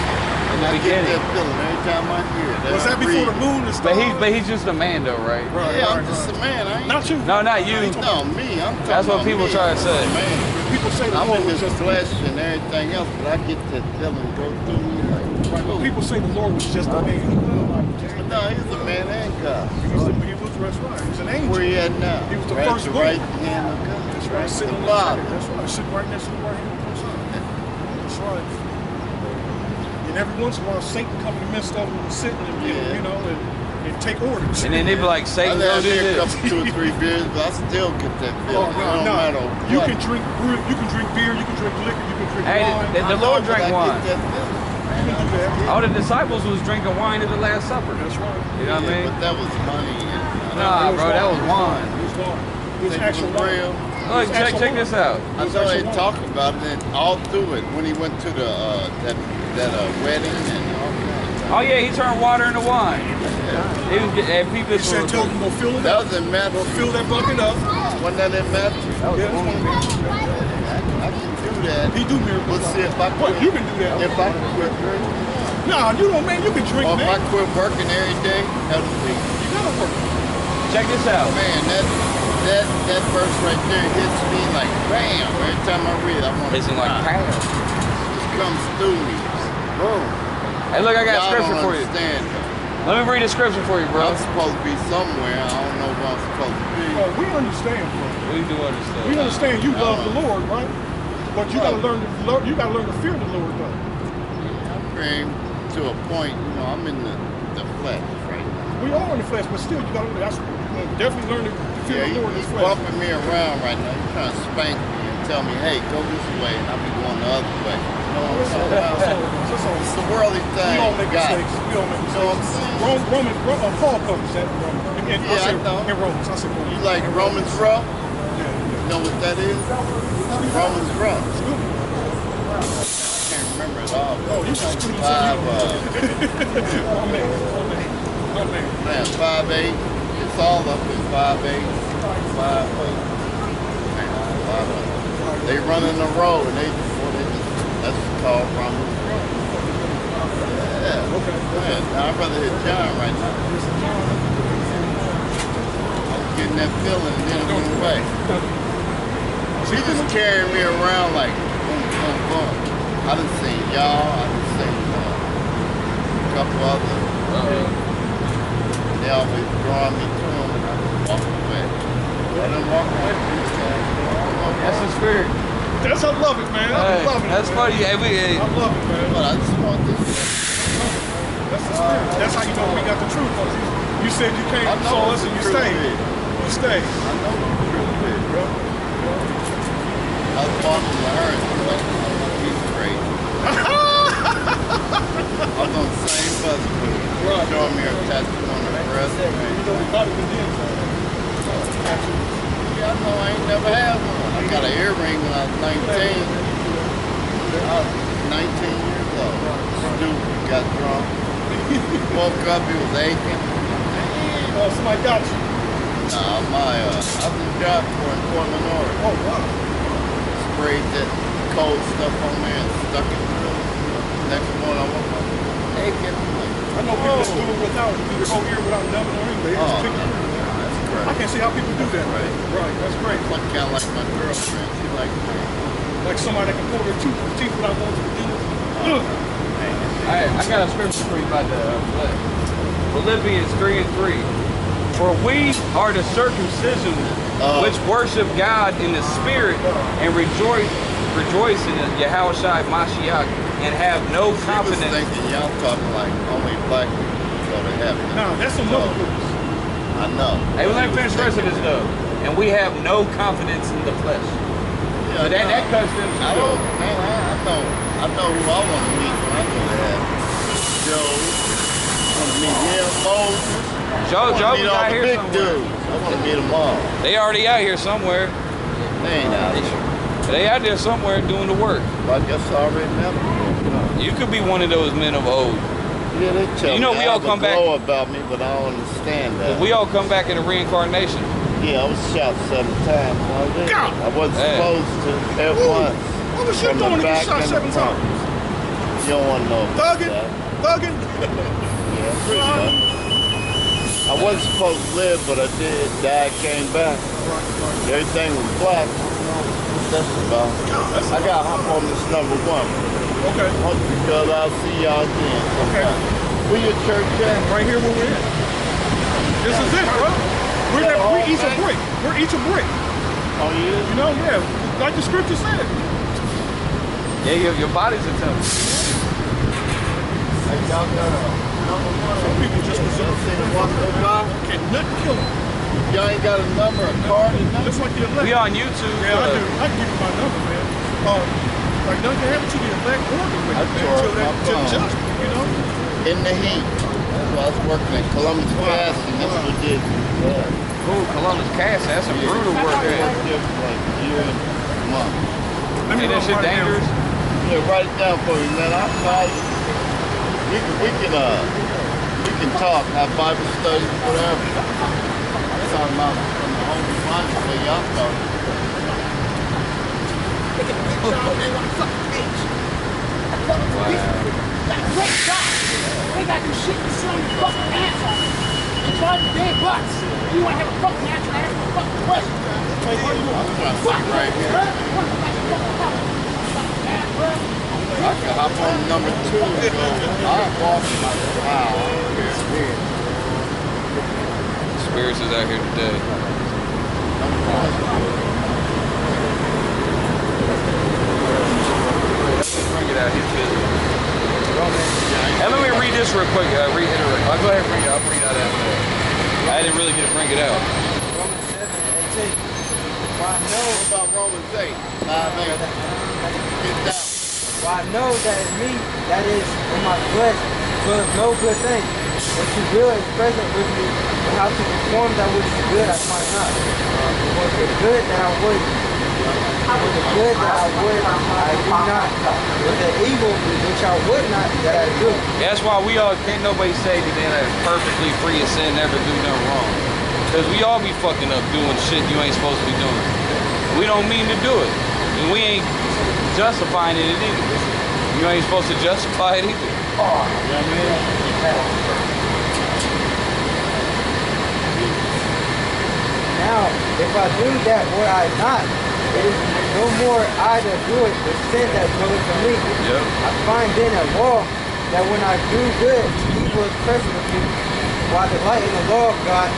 And I get beginning. that feeling every time I hear it. Was I that before read. the moon and But he's but he's just a man though, right? Right, Yeah, I'm just a man. I ain't. Not you. No, not you. No, me. I'm talking That's what people me. try to say. Man, People say the I'm Lord in was this just flesh and everything else, but I get that feeling go through me like, Well, people say the Lord was just a man. no, he's a man and God. He was, he was that's right. He was an angel. Where he at now? He was the right, first the one. right hand of God. That's right, right. Sitting the on the Father. That's right. Sitting right next to the right hand of the Son. That's right. And every once in a while, Satan come in the midst of them and sit and, Yeah. you know, and, and take orders. And then they be like, I Satan, go had do a this. couple, two or three beers, but I still get that Oh, feeling. no, no. matter You what. can drink brew- you can drink beer, you can drink liquor, you can drink Hey, wine. the, the Lord but drank I get wine. That feeling. you can do that. All the disciples was drinking wine at the Last Supper. That's right. You know what I mean? But that was money. And, Nah, bro, that was wine. It was wine. It was actual real? Look, check, check wine. this out. I know they talk about it and all through it when he went to the uh, that that uh, wedding and all that. Oh yeah, he turned water into wine. He was and people He said, was- tell them, go fill it That up. was in Matthew. Go fill that bucket up. Wasn't that in Matthew? that was Yeah, the that's movie. I, I can do that. He do miracles. Let's see if I What, quit. you can do that. If I quit drinking. Nah, you don't, man. You can drink, Or if I quit working every day, that would be. You gotta work. Check this out. Man, that that that verse right there hits me like bam. Every time I read it, I want Hissing like cow. it just comes through me. Boom. Hey, look, I got Y'all scripture don't for you. understand. Let me read the scripture for you, bro. I'm supposed to be somewhere. I don't know where I'm supposed to be. Oh, we understand, bro. We do understand. We understand you I love don't the Lord, right? But you gotta learn to learn, you gotta learn to fear the Lord, though. I'm praying to a point, you know, I'm in the, the flesh right now. We are in the flesh, but still, you gotta that's, you know, definitely learn to fear Yeah, the he, Lord in the flesh. bumping me around right now. He's trying to spank me and tell me, hey, go this way, and I'll be going the other way. You know what I'm So, talking so, about? so, so, It's a worldly thing. we all make God. mistakes. We all make You know what I'm mistakes. saying? Rome, Roman, Ro- uh, Paul covers that. in Romans. In, I Yeah, I said, know. in Romans. I said Romans. You like In Romans rough? Know what that is? Romans rough. I can't remember it all. Oh, you just screwed Five, uh, My man. My man. My man. man, five eight. It's all up in five eight, five eight. Man, five eight. They run in the road and they just, well, they just that's called Romans rough. Yeah. Okay. Man, I'd rather hit John right now. I was getting that feeling and then it went away. She just carrying me around like boom, boom, boom. I done seen y'all, I done seen uh, a couple other. They always drawing me to them and I just walk away. I done walk away from these guys. That's the spirit. That's I love it, man. I love it. that's man. funny. Hey, we, hey, I love it, man. But I just want this. That's the spirit. That's how you know we got the truth. you- You said you came I and saw us and you stayed. You stayed. I know what the truth is, bro. I was walking with her and she's like, oh, he's crazy. I was on the same bus with. Right. Showing me tattoo on her breast. You know we probably condemned her. Yeah, I know I ain't never had one. I got an earring when I was 19. I was 19 years old. Stupid, got drunk. Woke up, he was aching. Oh, somebody got you. Nah, my, uh, I was in job for in Portland, Oregon. Oh, wow. Sprayed that cold stuff on there and stuck it through. Next morning I woke up aching. I know people that do without, do the whole year without numbing or anything. They just Oh, pick it through. that's I can't see how people do that. Right. Right, that's great. Like, kind of like my girlfriend. She like me. Like somebody that can pull their tooth, teeth without going to the dentist. Ugh. Hey, I got a scripture for you about the uh, flesh. Philippians 3 and 3. For we are the circumcision Oh. which worship God in the spirit and rejoice rejoice in Yahushua Mashiach and have no She was confidence. thinking y'all talking like only black people go to heaven. Nah, that's another group. I know. Hey, well, let me finish the rest of this though. And we have no confidence in the flesh. Yeah, So that, no. that cuts them I too. don't, man, I, I know, I know who I want to meet when I go to heaven. Joe, I want to meet him, Moses. Joe, I Joe to meet was out here big somewhere. dudes. I want to meet them all. They already out here somewhere. They ain't out here. They out there somewhere doing the work. Well, I guess I already met them. You could be one of those men of old. Yeah, they tell You know, me we I all have come a back- glow about me, but I don't understand that. But we all come back in a reincarnation. Yeah, I was shot seven times. I, was there. God! I wasn't Hey. supposed to at Ooh, once. what was you From the doing to get shot seven times? You don't want to know about Thugging? Thugging? Yeah, pretty much. I wasn't supposed to live, but I did. Dad came back. Everything was black. What's that about? I got to hop on this number one. Okay. Once because I'll see y'all again. Okay. Where your church at? Right here where we're at. This is it, bro. We're, That that, whole we're each a thing? brick. We're each a brick. Oh, yeah? You know, yeah. Like the scripture said. Yeah, your, your body's a temple. Hey, y'all got a number one? Some people just Y'all reserve seen the one that? Can nothing kill them. Y'all ain't got a number, a card, or nothing? Just like the elect. We on YouTube. Yeah, I do. I can give you my number, man. Um, like nothing can happen to the elect or the wicked, I man, tore until up that my till judgment, you know? In the heat. That's why I was working at Columbus Gas, and this is what did. Yeah. Ooh, Columbus Gas, that's some brutal work I there. worked like a year and month. Let me Ain't that shit right now. dangerous? Yeah, write it down for me, man. I'll call you. We can, we can, uh, we can talk, have Bible studies, whatever. I'm talking about from the Holy Bible where y'all talk. Great God! They got you shit slam your fucking ass off. Your dead butts. You want to have a fucking answer and ask a fucking question. What are you doing? Fuck right here. What the fuck you fucking talking about? Fucking ass, bro. I can hop on number two go, I'll my wow, I don't out here today. Let me read this real quick. Uh, reiterate. I'll go ahead and read it. I'll it out. I didn't really get to bring it out. Romans 7 18. For I know about Romans 8? 5 8. Get down. For I know that in me, that is in my flesh, was no good thing. What you will is present with me, and how to perform that which is good I might not. For the good that I would, for the good that I would, I do not. But the evil which I would not, that I do. That's why we all can't nobody say that they're perfectly free of sin, never do nothing wrong. Because we all be fucking up doing shit you ain't supposed to be doing. We don't mean to do it. And we ain't justifying it either. You ain't supposed to justify it either. You know what I mean? Now, if I do that what I not, it is no more I that do it, but sin that dwelleth in me. Yep. I find then a law that when I do good, evil is present with me. While I delight in the law of God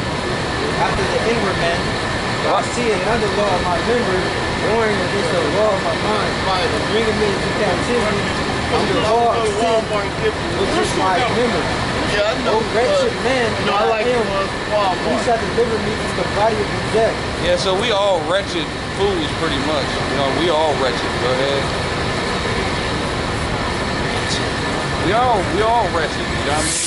after the inward man, I see another law of my members, warring against the law of my mind, and bringing me into captivity under the law of sin, which is my members. Yeah, I O know. wretched man, No, am I like him the ones who Walmart. shall deliver me from the body of the death. Yeah, so we all wretched fools pretty much. You know, we all wretched. Go ahead. We all we all wretched, you know what I mean?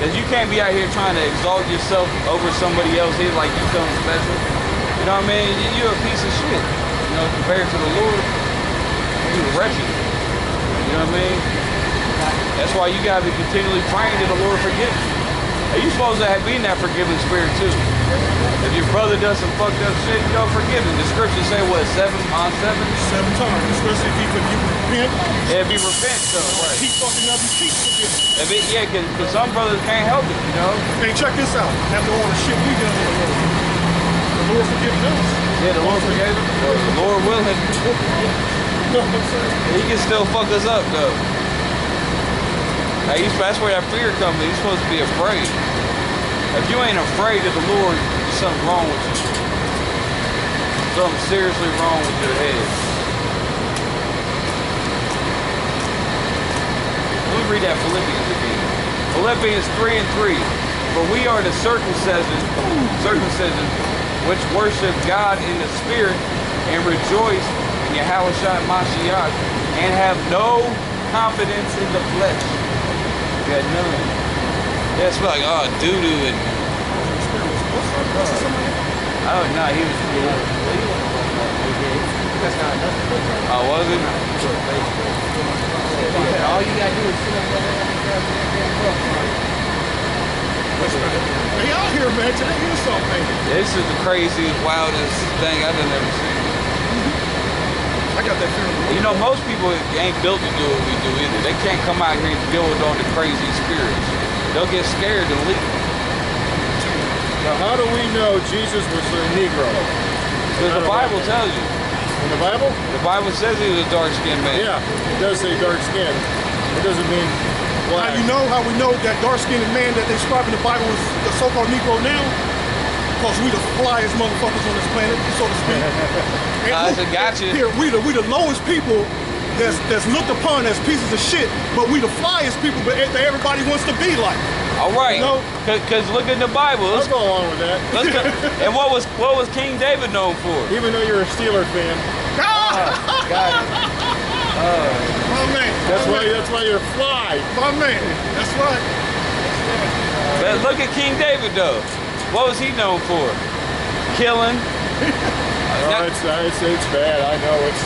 Cause you can't be out here trying to exalt yourself over somebody else here like you're something special. You know what I mean? You- You're a piece of shit. You know, compared to the Lord, you're wretched. You know what I mean? That's why you gotta be continually praying to the Lord forgive you. And you supposed to have be in that forgiving spirit too. If your brother does some fucked up shit, you don't forgive him. The scriptures say what, seven on seven? Seven times, especially if you, if you repent. If you repent, so right. Keep fucking up, you keep forgiving. If it, yeah, because some brothers can't help it, you know? Hey, check this out. After all the shit we done in the the Lord. Yeah, the Lord forgave him. The Lord willing. He can still fuck us up though. Hey, that's where that fear comes in. He's supposed to be afraid. If you ain't afraid of the Lord, there's something wrong with you. Something seriously wrong with your head. Let me read that Philippians again. Philippians 3 and 3. For we are the circumcision, circumcision, which worship God in the spirit and rejoice in Yahushua Mashiach and have no confidence in the flesh. Got none. It's like, oh, doo-doo and... Oh, no, he was... I was it? All you gotta do is sit up there They out here, man. Today is something. This is the craziest, wildest thing I've ever seen. I got that feeling. You know, most people ain't built to do what we do either. They can't come out here and deal with all the crazy spirits. They'll get scared and leave. Now, how do we know Jesus was a Negro? Because the Bible tells you. In the Bible? The Bible says he was a dark-skinned man. Yeah, it does say dark skin. It doesn't mean How you know how we know that dark-skinned man that they describe in the Bible is the so-called Negro now? Because we the flyest motherfuckers on this planet, so to speak. And I look, said, gotcha. Here, we the we the lowest people that's that's looked upon as pieces of shit, but we the flyest people but that everybody wants to be like. All right. No. Because look in the Bible. I'll Let's, go along with that. let's go. And what was what was King David known for? Even though you're a Steeler fan, ah, My oh, man. That's why that's why you're fly. my man. That's right. But look at King David though. What was he known for? Killing. No, it's, uh, it's it's bad. I know it's.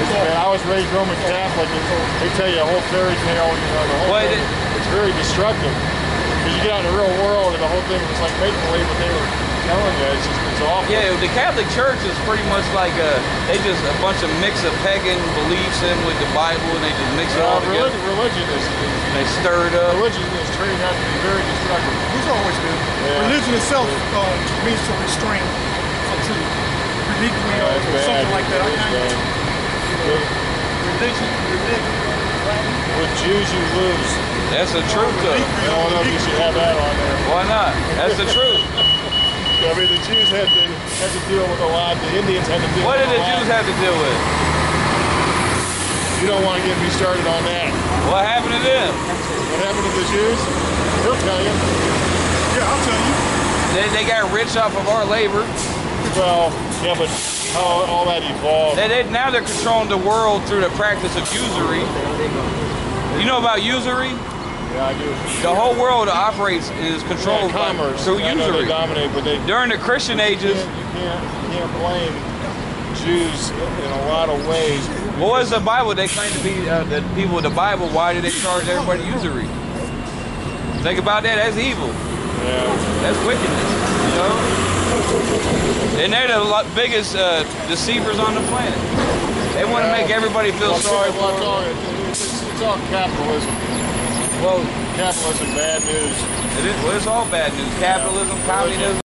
It's bad. I was raised Roman Catholic, and they tell you a whole fairy tale. You know, the whole Well, thing. it- It's very destructive because you get out in the real world, and the whole thing was like make believe what they were telling you. It's just it's awful. Yeah, the Catholic Church is pretty much like a they just a bunch of mix of pagan beliefs in with the Bible and they just mix it all Uh, together. religion, religion is, is And they stir it up. religion is trained out to be very destructive. It's always been. Yeah. Religion itself uh, means to restrain from truth. Religio Yeah, or bad. something like that. I It's kind bad. religion, religion. With Jews, you lose. That's the truth though. I don't know if you should have that on there. Why not? That's the truth. I mean, the Jews had to had to deal with a lot. The Indians had to deal. With. What with did the. Jews have to deal with? You don't want to get me started on that. What happened to them? What happened to the Jews? He'll tell you. Yeah, I'll tell you. They, they got rich off of our labor. Well, yeah, but how all that evolved. They, they, now they're controlling the world through the practice of usury. You know about usury? Yeah, I do. The whole world operates is controlled Yeah, by, commerce. through I know they usury. dominate, but they During the Christian ages, you can't, you can't blame Jews in a lot of ways. what was the Bible? They claim to be uh, the people of the Bible. Why did they charge everybody usury? Think about that. That's evil. Yeah. That's wickedness. You know. And they're the biggest uh, deceivers on the planet. They want to Yeah. make everybody feel Well, sorry for it's, it's all capitalism. Well, Capitalism, bad news. it is, well, it's all bad news. Capitalism, communism.